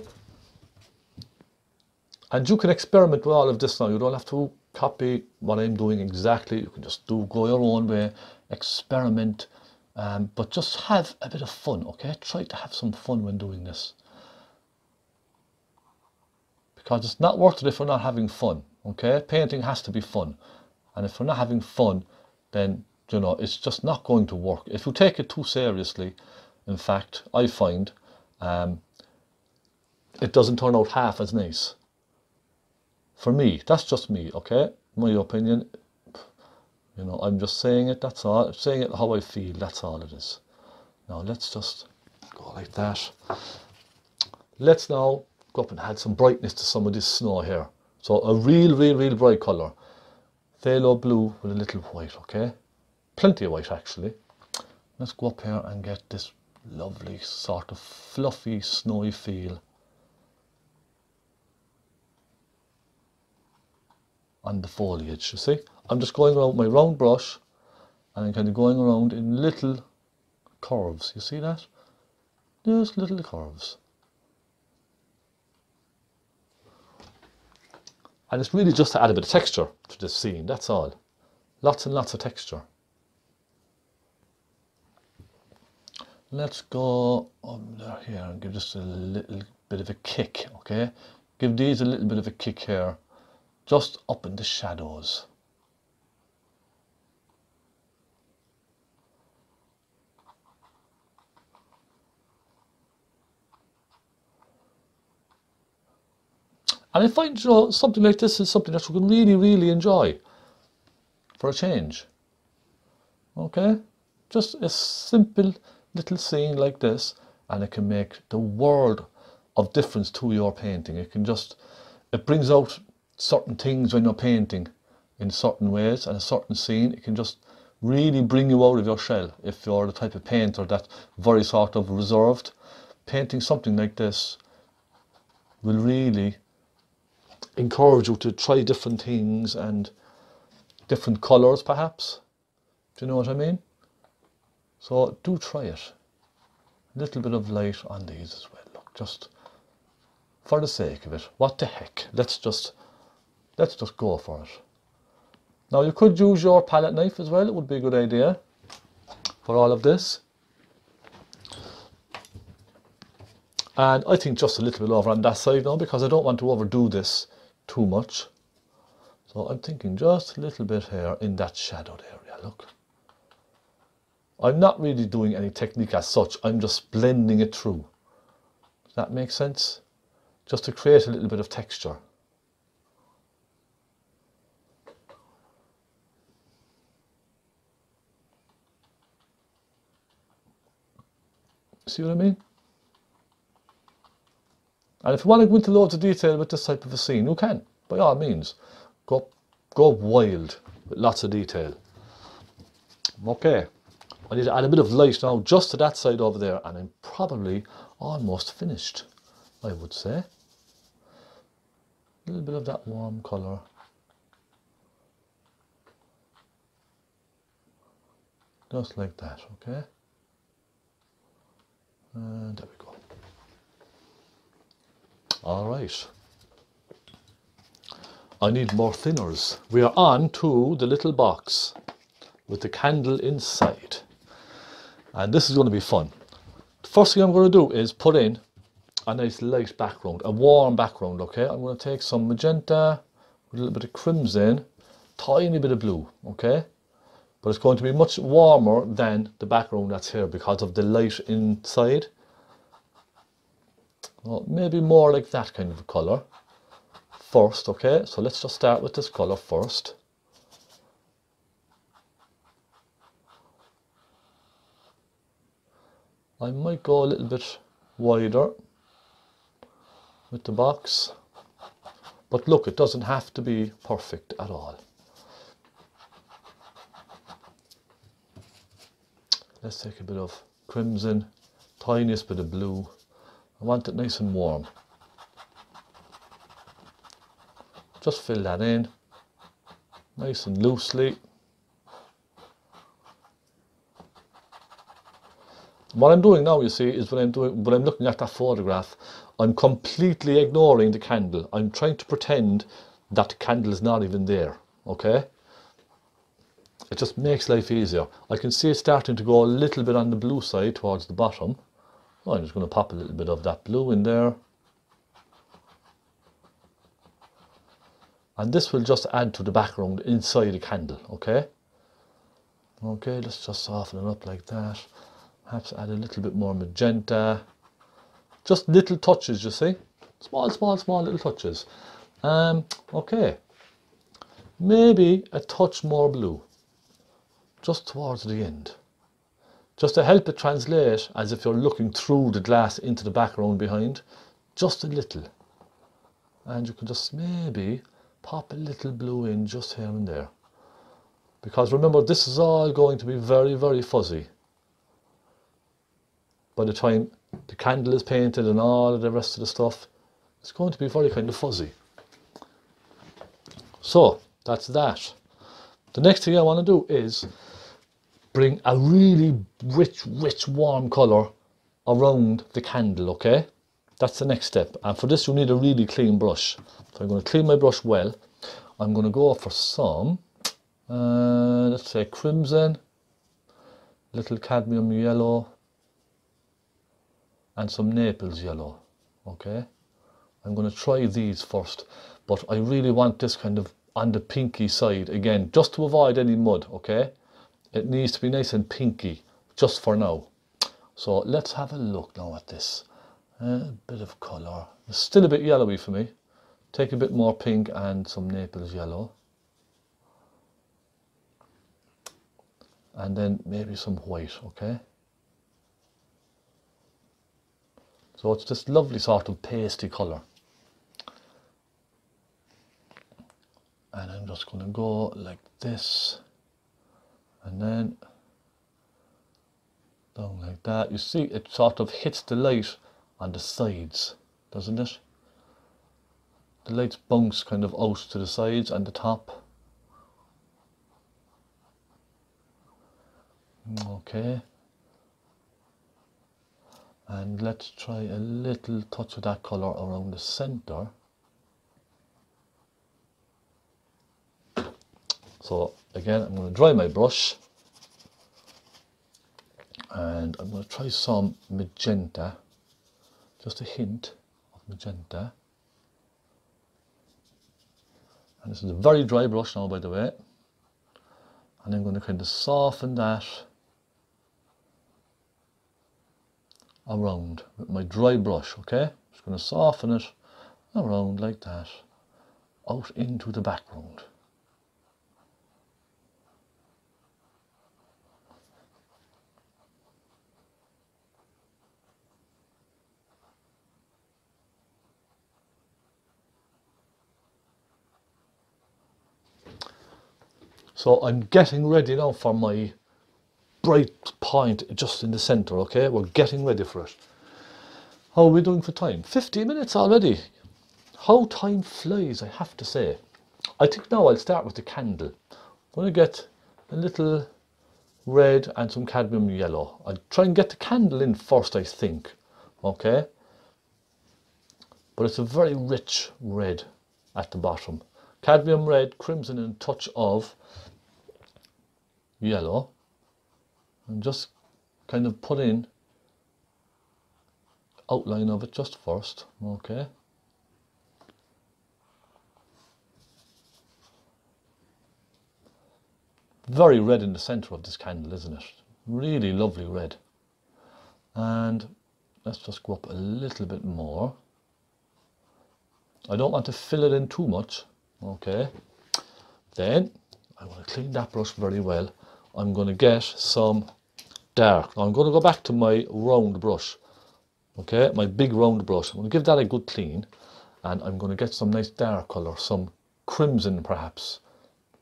And you can experiment with all of this now. You don't have to copy what I'm doing exactly. You can just do go your own way, experiment, um, but just have a bit of fun, okay? Try to have some fun when doing this. Because it's not worth it if we're not having fun, okay? Painting has to be fun. And if we're not having fun, then, you know, it's just not going to work. If you take it too seriously, in fact, I find um, it doesn't turn out half as nice. For me, that's just me, okay? My opinion, you know, I'm just saying it, that's all. I'm saying it how I feel, that's all it is. Now let's just go like that. Let's now go up and add some brightness to some of this snow here. So a real, real, real bright colour. Phthalo blue with a little white, okay? Plenty of white actually. Let's go up here and get this lovely sort of fluffy, snowy feel on the foliage you see? I'm just going around my round brush and I'm kind of going around in little curves you see that? Just little curves. And it's really just to add a bit of texture to this scene that's all. Lots and lots of texture. Let's go under here and give just a little bit of a kick okay? Give these a little bit of a kick here just up in the shadows. And I find you know, something like this is something that you can really, really enjoy for a change. Okay? Just a simple little scene like this and it can make the world of difference to your painting. It can just, it brings out certain things when you're painting in certain ways and a certain scene it can just really bring you out of your shell if you're the type of painter that very sort of reserved. Painting something like this will really encourage you to try different things and different colors perhaps. Do you know what I mean? So do try it. A little bit of light on these as well. Look just for the sake of it. What the heck? Let's just let's just go for it. Now you could use your palette knife as well. It would be a good idea for all of this. And I think just a little bit over on that side now because I don't want to overdo this too much. So I'm thinking just a little bit here in that shadowed area, look. I'm not really doing any technique as such, I'm just blending it through. Does that make sense? Just to create a little bit of texture. See what I mean? And if you want to go into loads of detail with this type of a scene, you can, by all means. Go, go wild with lots of detail. Okay, I need to add a bit of light now just to that side over there and I'm probably almost finished, I would say. A little bit of that warm colour. Just like that, okay? And there we go. All right. I need more thinners. We are on to the little box with the candle inside. And this is going to be fun. The first thing I'm going to do is put in a nice light background, a warm background, okay? I'm going to take some magenta, a little bit of crimson, tiny bit of blue, okay? But it's going to be much warmer than the background that's here because of the light inside. Well, maybe more like that kind of colour first, okay? So let's just start with this colour first. I might go a little bit wider with the box. But look, it doesn't have to be perfect at all. Let's take a bit of crimson, tiniest bit of blue. I want it nice and warm. Just fill that in, nice and loosely. What I'm doing now, you see, is when I'm doing when I'm looking at that photograph, I'm completely ignoring the candle. I'm trying to pretend that the candle is not even there. Okay? It just makes life easier. I can see it starting to go a little bit on the blue side towards the bottom. Oh, I'm just going to pop a little bit of that blue in there. And this will just add to the background inside the candle, okay? Okay, let's just soften it up like that. Perhaps add a little bit more magenta. Just little touches, you see? Small, small, small little touches. Um, okay. Maybe a touch more blue. Just towards the end just to help it translate as if you're looking through the glass into the background behind, just a little. And you can just maybe pop a little blue in just here and there. Because remember, this is all going to be very, very fuzzy. By the time the candle is painted and all of the rest of the stuff, it's going to be very kind of fuzzy. So, that's that. The next thing I want to do is bring a really rich, rich, warm colour around the candle, okay? That's the next step. And for this, you need a really clean brush. So I'm going to clean my brush well. I'm going to go for some, uh, let's say crimson, little cadmium yellow, and some Naples yellow, okay? I'm going to try these first, but I really want this kind of on the pinky side again, just to avoid any mud, okay? It needs to be nice and pinky, just for now. So let's have a look now at this. A bit of colour. It's still a bit yellowy for me. Take a bit more pink and some Naples yellow. And then maybe some white, okay? So it's this lovely sort of pasty colour. And I'm just going to go like this and then down like that you see it sort of hits the light on the sides doesn't it? The light bounce kind of out to the sides and the top. Okay. And let's try a little touch of that color around the center. So again I'm going to dry my brush and I'm going to try some magenta just a hint of magenta. And this is a very dry brush now by the way. And I'm going to kind of soften that around with my dry brush okay? Just going to soften it around like that out into the background So I'm getting ready now for my bright point just in the center, okay? We're getting ready for it. How are we doing for time? 50 minutes already. How time flies, I have to say. I think now I'll start with the candle. I'm going to get a little red and some cadmium yellow. I'll try and get the candle in first, I think, okay? But it's a very rich red at the bottom. Cadmium red, crimson and touch of yellow and just kind of put in outline of it just first. Okay. Very red in the center of this candle isn't it? Really lovely red. And let's just go up a little bit more. I don't want to fill it in too much. Okay. Then I want to clean that brush very well I'm going to get some dark. Now I'm going to go back to my round brush. Okay, my big round brush. I'm going to give that a good clean and I'm going to get some nice dark colour, some crimson perhaps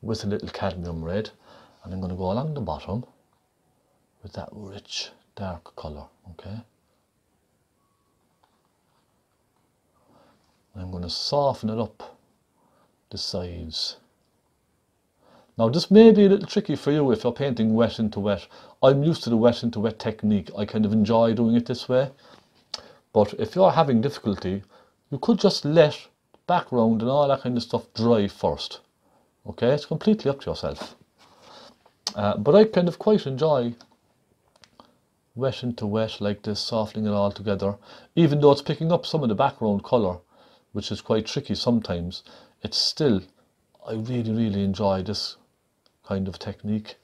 with a little cadmium red and I'm going to go along the bottom with that rich dark colour. Okay. I'm going to soften it up the sides. Now this may be a little tricky for you if you're painting wet into wet. I'm used to the wet into wet technique. I kind of enjoy doing it this way. But if you're having difficulty, you could just let background and all that kind of stuff dry first. Okay, it's completely up to yourself. Uh, but I kind of quite enjoy wet into wet like this, softening it all together. Even though it's picking up some of the background colour, which is quite tricky sometimes, it's still, I really, really enjoy this kind of technique.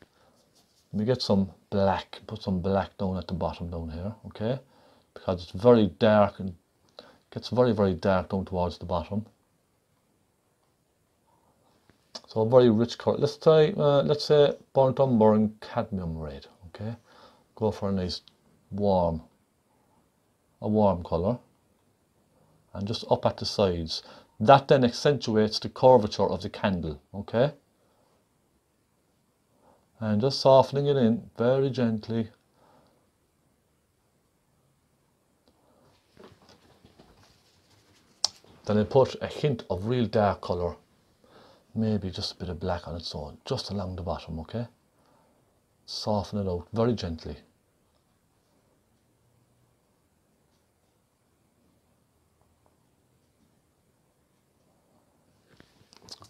Let me get some black, put some black down at the bottom down here, okay? Because it's very dark and gets very, very dark down towards the bottom. So a very rich color. Let's try, uh, let's say burnt umber and cadmium red, okay? Go for a nice warm, a warm color. And just up at the sides. That then accentuates the curvature of the candle, okay? And just softening it in very gently. Then I put a hint of real dark colour maybe just a bit of black on its own just along the bottom okay? Soften it out very gently.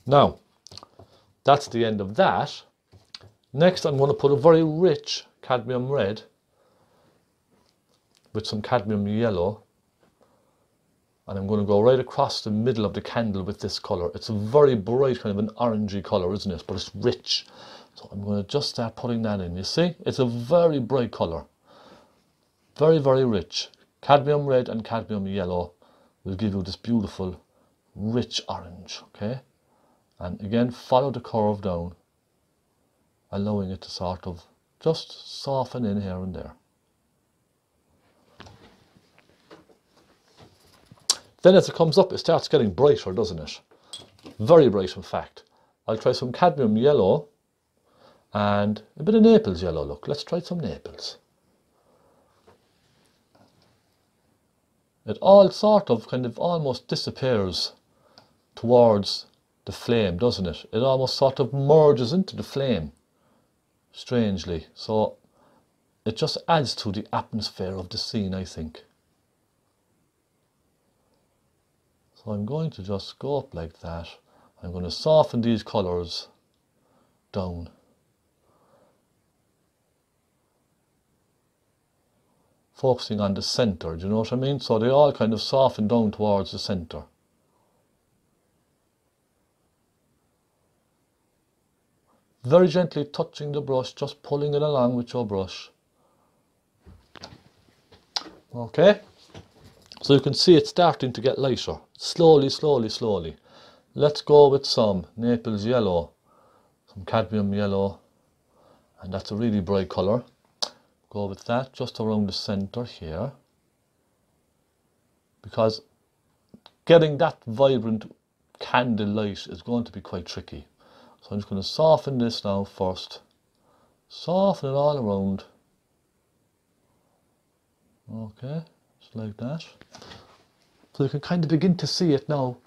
Now that's the end of that Next, I'm going to put a very rich cadmium red with some cadmium yellow. And I'm going to go right across the middle of the candle with this colour. It's a very bright kind of an orangey colour, isn't it? But it's rich. So I'm going to just start putting that in. You see? It's a very bright colour. Very, very rich. Cadmium red and cadmium yellow will give you this beautiful rich orange. Okay? And again, follow the curve down allowing it to sort of just soften in here and there. Then as it comes up, it starts getting brighter, doesn't it? Very bright, in fact. I'll try some cadmium yellow and a bit of Naples yellow. Look, let's try some Naples. It all sort of kind of almost disappears towards the flame, doesn't it? It almost sort of merges into the flame strangely. So it just adds to the atmosphere of the scene, I think. So I'm going to just go up like that. I'm going to soften these colours down. Focusing on the centre, do you know what I mean? So they all kind of soften down towards the centre. Very gently touching the brush, just pulling it along with your brush. Okay, so you can see it's starting to get lighter. Slowly, slowly, slowly. Let's go with some Naples yellow, some cadmium yellow, and that's a really bright colour. Go with that just around the centre here. Because getting that vibrant candle light is going to be quite tricky. So I'm just going to soften this now first. Soften it all around. Okay, just like that. So you can kind of begin to see it now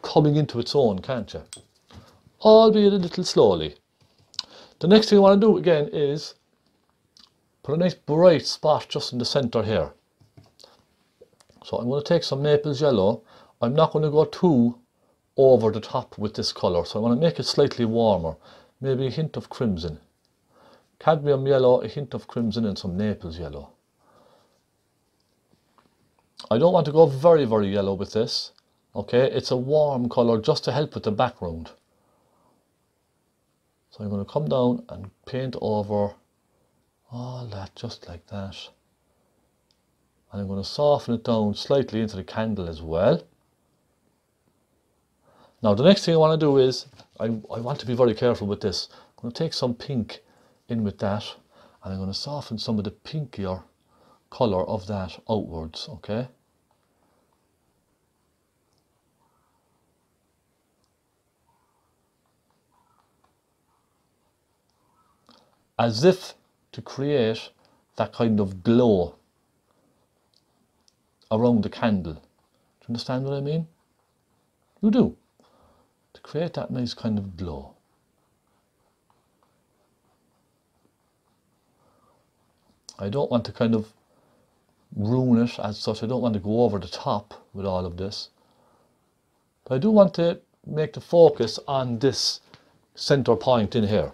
coming into its own, can't you? Albeit a little slowly. The next thing I want to do again is put a nice bright spot just in the centre here. So I'm going to take some Naples yellow. I'm not going to go too over the top with this colour, so I want to make it slightly warmer. Maybe a hint of crimson. Cadmium yellow, a hint of crimson and some Naples yellow. I don't want to go very, very yellow with this. Okay, it's a warm colour just to help with the background. So I'm going to come down and paint over all that just like that. And I'm going to soften it down slightly into the candle as well. Now the next thing I want to do is, I, I want to be very careful with this. I'm going to take some pink in with that and I'm going to soften some of the pinkier colour of that outwards, okay? As if to create that kind of glow around the candle. Do you understand what I mean? You do. To create that nice kind of glow. I don't want to kind of ruin it as such. I don't want to go over the top with all of this. But I do want to make the focus on this center point in here.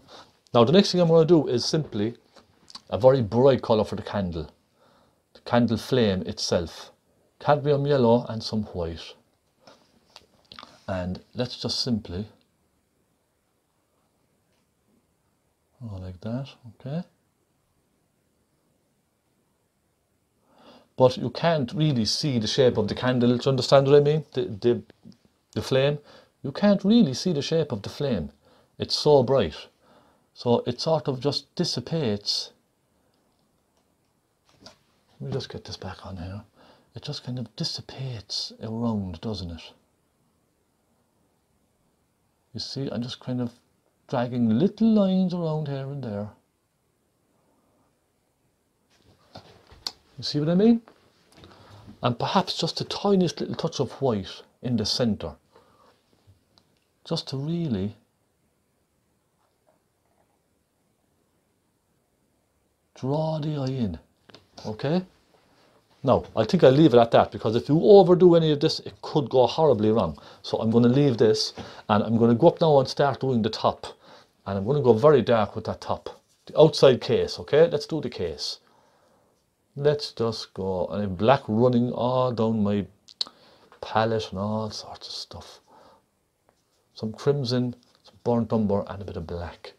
Now the next thing I'm going to do is simply a very bright colour for the candle. The candle flame itself. Cadmium yellow and some white. And let's just simply, like that, okay. But you can't really see the shape of the candle, do you understand what I mean? The, the, the flame, you can't really see the shape of the flame. It's so bright. So it sort of just dissipates let me just get this back on here. It just kind of dissipates around, doesn't it? You see, I'm just kind of dragging little lines around here and there. You see what I mean? And perhaps just the tiniest little touch of white in the centre. Just to really draw the eye in. Okay? Now, I think I'll leave it at that because if you overdo any of this, it could go horribly wrong. So I'm going to leave this and I'm going to go up now and start doing the top. And I'm going to go very dark with that top. The outside case, okay? Let's do the case. Let's just go. And black running all down my palette and all sorts of stuff. Some crimson, some burnt umber and a bit of black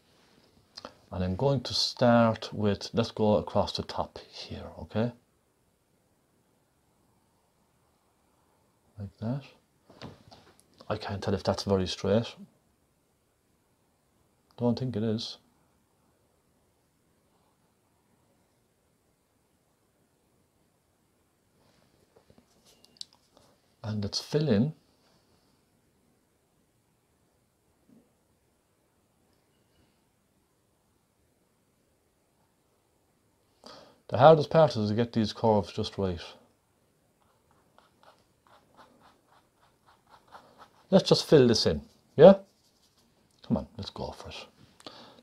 and I'm going to start with let's go across the top here okay like that. I can't tell if that's very straight. Don't think it is. And let's fill in The hardest part is to get these curves just right. Let's just fill this in, yeah? Come on, let's go for it.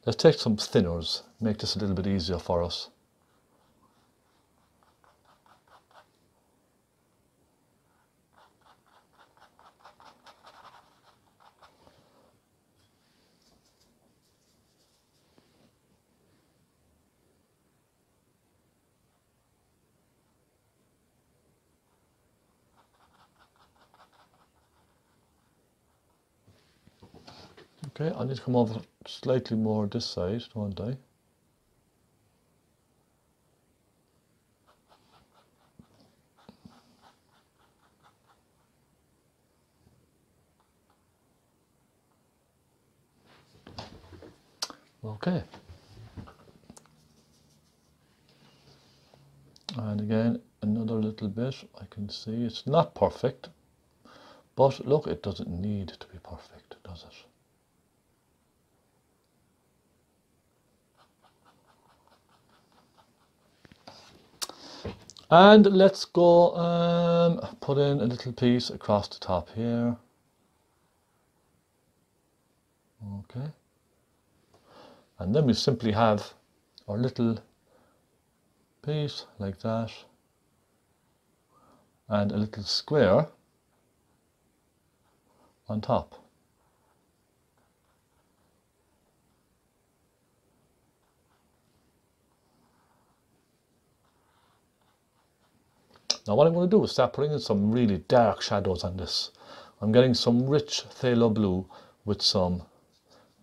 Let's take some thinners, make this a little bit easier for us. Okay, I need to come over slightly more this side, don't I? Okay. And again, another little bit, I can see it's not perfect, but look, it doesn't need to be perfect, does it? And let's go um, put in a little piece across the top here. Okay. And then we simply have our little piece like that and a little square on top. Now what I'm going to do is start putting in some really dark shadows on this. I'm getting some rich phthalo blue with some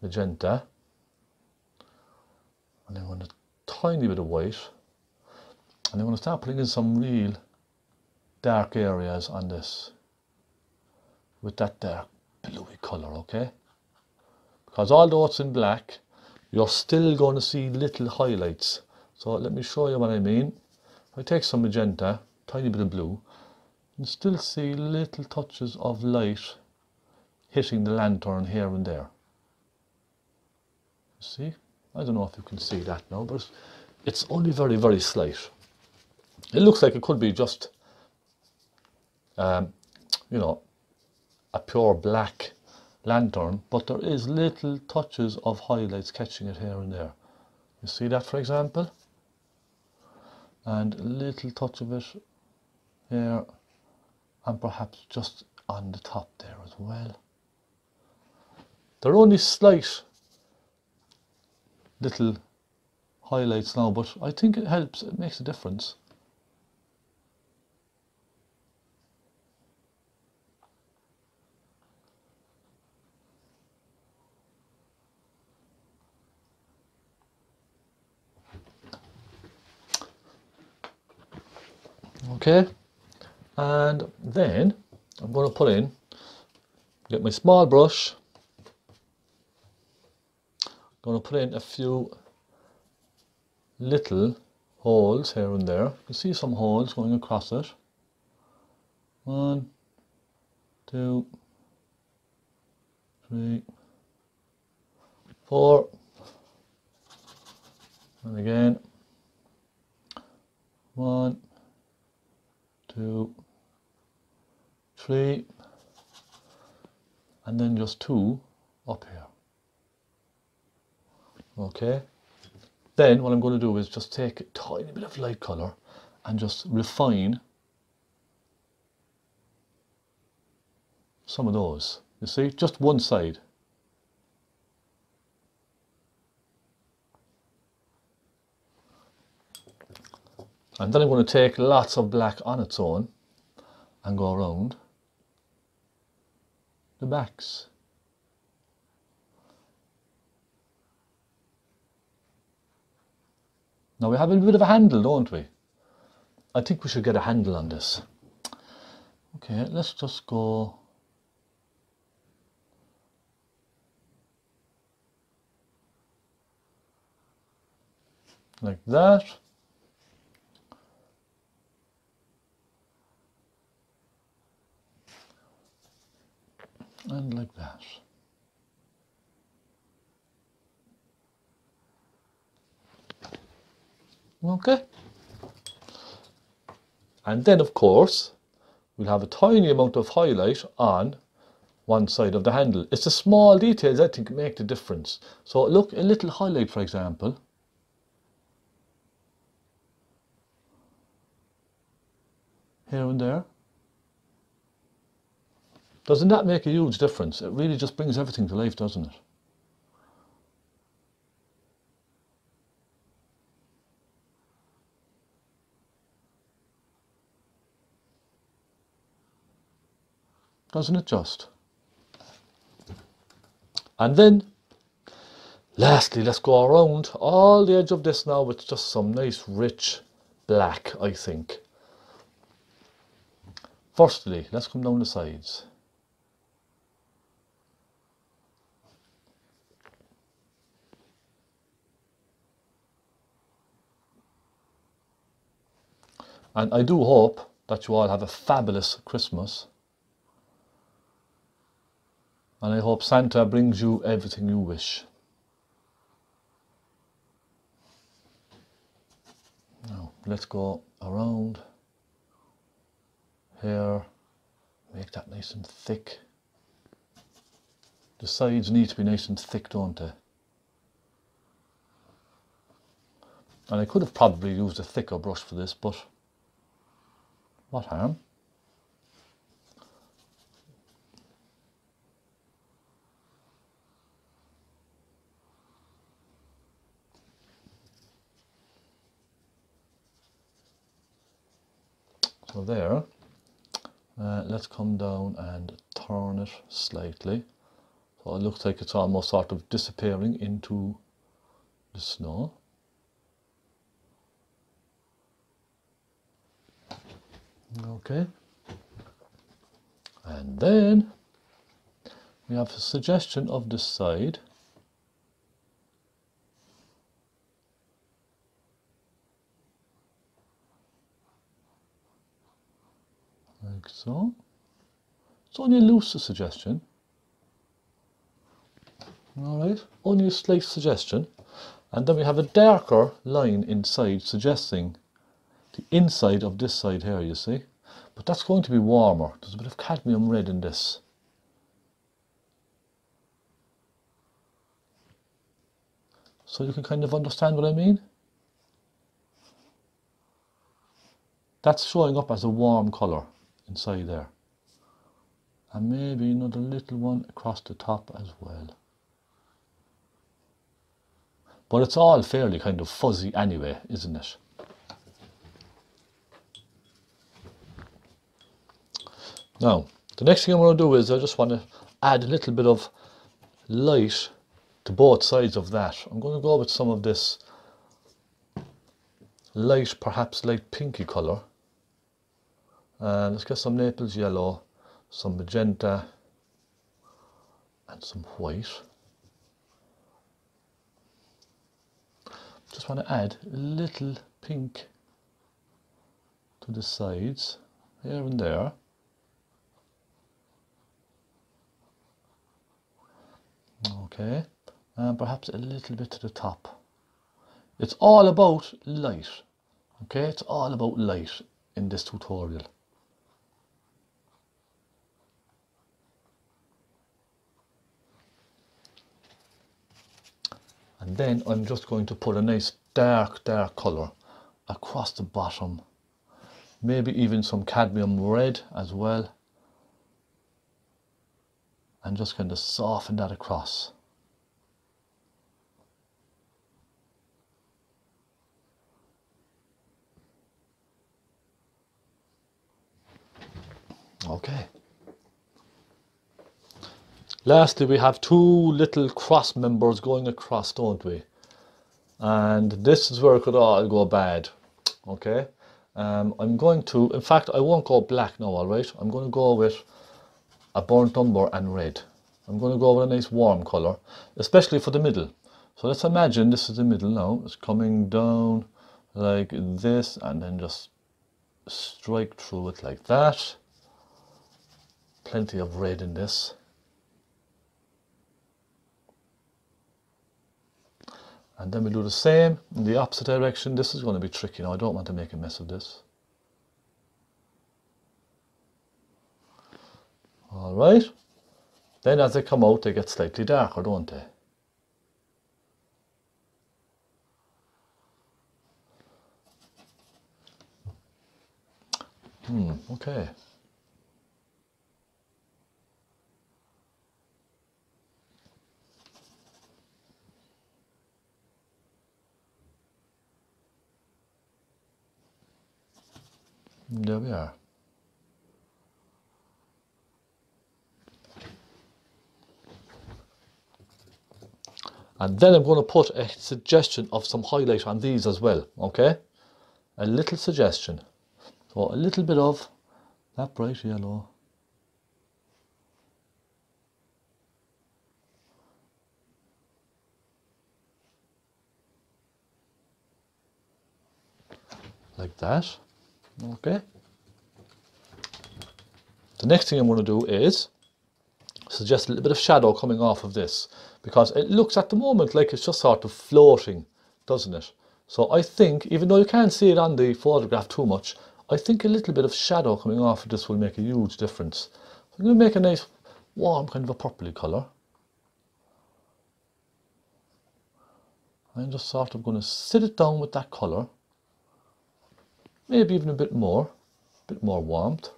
magenta. And then I'm going to tiny bit of white. And then I'm going to start putting in some real dark areas on this with that dark bluey colour, okay? Because although it's in black, you're still going to see little highlights. So let me show you what I mean. I take some magenta, tiny bit of blue, you still see little touches of light hitting the lantern here and there. See? I don't know if you can see that now, but it's only very, very slight. It looks like it could be just, um, you know, a pure black lantern, but there is little touches of highlights catching it here and there. You see that, for example? And little touch of it here, and perhaps just on the top there as well. They're only slight little highlights now, but I think it helps, it makes a difference. Okay, and then I'm going to put in, get my small brush I'm going to put in a few little holes here and there. You can see some holes going across it. One, two, three, four, and again, one, two, three, and then just two up here. Okay? Then what I'm going to do is just take a tiny bit of light color and just refine some of those. You see? Just one side. And then I'm going to take lots of black on its own and go around the backs Now we have a bit of a handle, don't we? I think we should get a handle on this. Okay, let's just go like that. And like that. Okay. And then, of course, we'll have a tiny amount of highlight on one side of the handle. It's the small details I think make the difference. So look, a little highlight, for example. Here and there. Doesn't that make a huge difference? It really just brings everything to life, doesn't it? doesn't it just? And then, lastly, let's go around all the edge of this now with just some nice rich black, I think. Firstly, let's come down the sides. And I do hope that you all have a fabulous Christmas. And I hope Santa brings you everything you wish. Now, let's go around here, make that nice and thick. The sides need to be nice and thick, don't they? And I could have probably used a thicker brush for this, but what harm? So there, uh, let's come down and turn it slightly. So it looks like it's almost sort of disappearing into the snow. Okay. And then we have a suggestion of the side. Like so. It's only a loose suggestion. Alright, only a slight suggestion. And then we have a darker line inside suggesting inside of this side here, you see. But that's going to be warmer. There's a bit of cadmium red in this. So you can kind of understand what I mean? That's showing up as a warm colour inside there. And maybe another little one across the top as well. But it's all fairly kind of fuzzy anyway, isn't it? Now, the next thing I'm going to do is I just want to add a little bit of light to both sides of that. I'm going to go with some of this light, perhaps light pinky colour. Uh, let's get some Naples yellow, some magenta and some white. Just want to add a little pink to the sides here and there. Okay. And perhaps a little bit to the top. It's all about light okay? It's all about light in this tutorial. And then I'm just going to put a nice dark dark color across the bottom. Maybe even some cadmium red as well and just kind of soften that across. Okay. Lastly, we have two little cross members going across, don't we? And this is where it could all go bad. Okay. Um, I'm going to, in fact, I won't go black now, all right? I'm going to go with a burnt umber and red. I'm going to go with a nice warm colour, especially for the middle. So let's imagine this is the middle now. It's coming down like this and then just strike through it like that. Plenty of red in this. And then we do the same in the opposite direction. This is going to be tricky now. I don't want to make a mess of this. All right. Then as they come out, they get slightly darker, don't they? Hmm, okay. There we are. And then I'm going to put a suggestion of some highlight on these as well, okay? A little suggestion. So a little bit of that bright yellow. Like that, okay? The next thing I'm going to do is suggest a little bit of shadow coming off of this because it looks at the moment like it's just sort of floating, doesn't it? So I think, even though you can't see it on the photograph too much, I think a little bit of shadow coming off of this will make a huge difference. I'm going to make a nice warm kind of a purpley colour. I'm just sort of going to sit it down with that colour. Maybe even a bit more, a bit more warmth.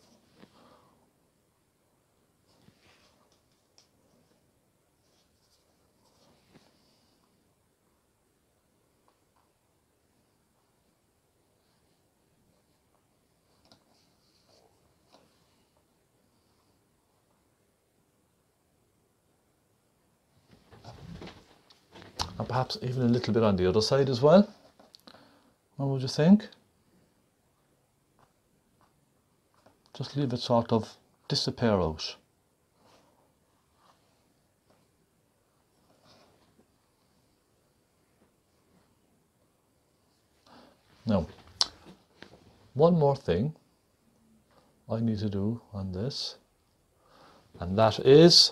And perhaps even a little bit on the other side as well. What would you think? Just leave it sort of disappear out. Now, one more thing I need to do on this, and that is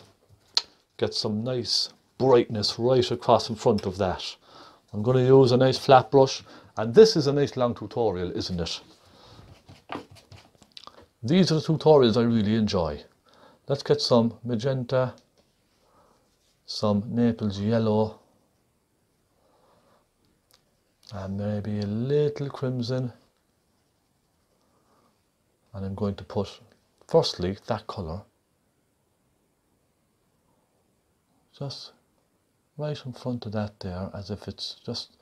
get some nice brightness right across in front of that. I'm going to use a nice flat brush and this is a nice long tutorial isn't it? These are the tutorials I really enjoy. Let's get some magenta, some Naples yellow and maybe a little crimson and I'm going to put firstly that colour just right in front of that there as if it's just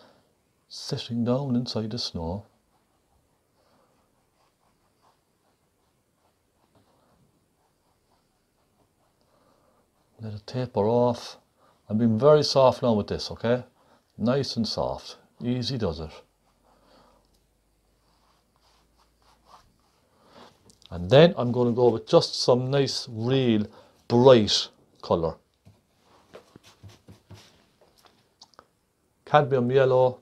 sitting down inside the snow. Let it taper off. I'm being very soft now with this, okay? Nice and soft. Easy does it. And then I'm going to go with just some nice, real, bright colour. Cadmium yellow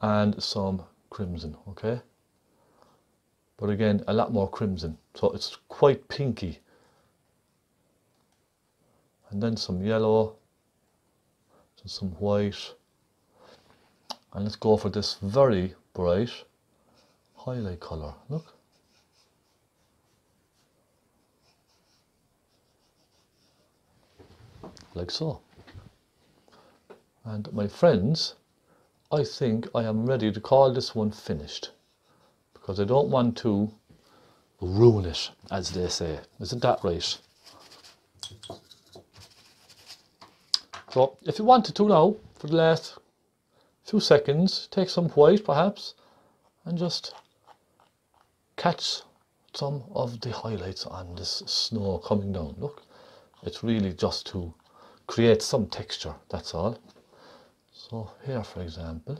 and some crimson okay? But again a lot more crimson so it's quite pinky. And then some yellow some white. And let's go for this very bright highlight color look. Like so and my friends, I think I am ready to call this one finished because I don't want to ruin it, as they say. Isn't that right? So if you wanted to now, for the last few seconds, take some white perhaps and just catch some of the highlights on this snow coming down. Look, it's really just to create some texture, that's all. So here, for example,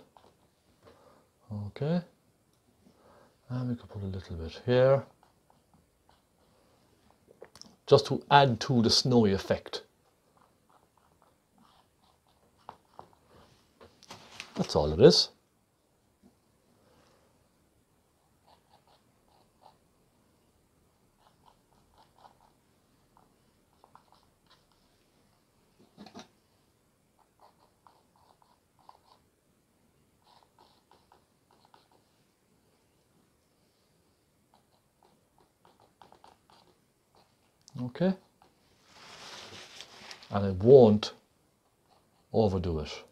okay, and we could put a little bit here, just to add to the snowy effect. That's all it is. okay and I won't overdo it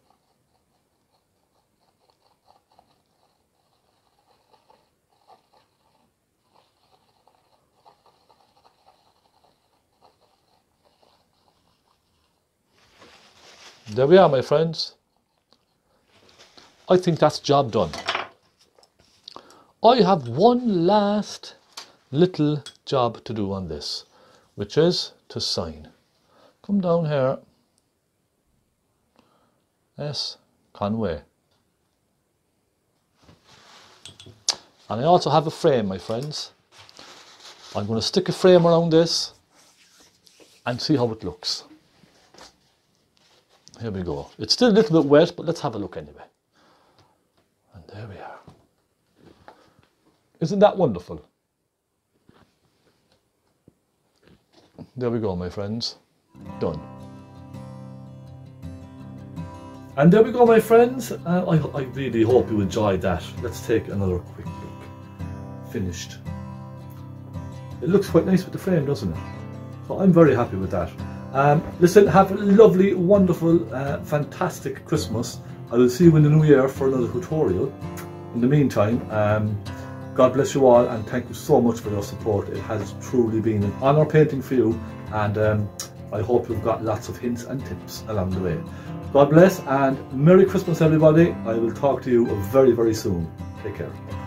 there we are my friends I think that's job done I have one last little job to do on this which is to sign. Come down here Yes, Conway. And I also have a frame, my friends. I'm going to stick a frame around this and see how it looks. Here we go. It's still a little bit wet, but let's have a look anyway. And there we are. Isn't that wonderful? There we go, my friends. Done. And there we go, my friends. Uh, I, I really hope you enjoyed that. Let's take another quick look. Finished. It looks quite nice with the frame, doesn't it? So I'm very happy with that. Um, listen, have a lovely, wonderful, uh, fantastic Christmas. I will see you in the new year for another tutorial. In the meantime, um, God bless you all and thank you so much for your support. It has truly been an honour painting for you and um, I hope you've got lots of hints and tips along the way. God bless and Merry Christmas everybody. I will talk to you very, very soon. Take care.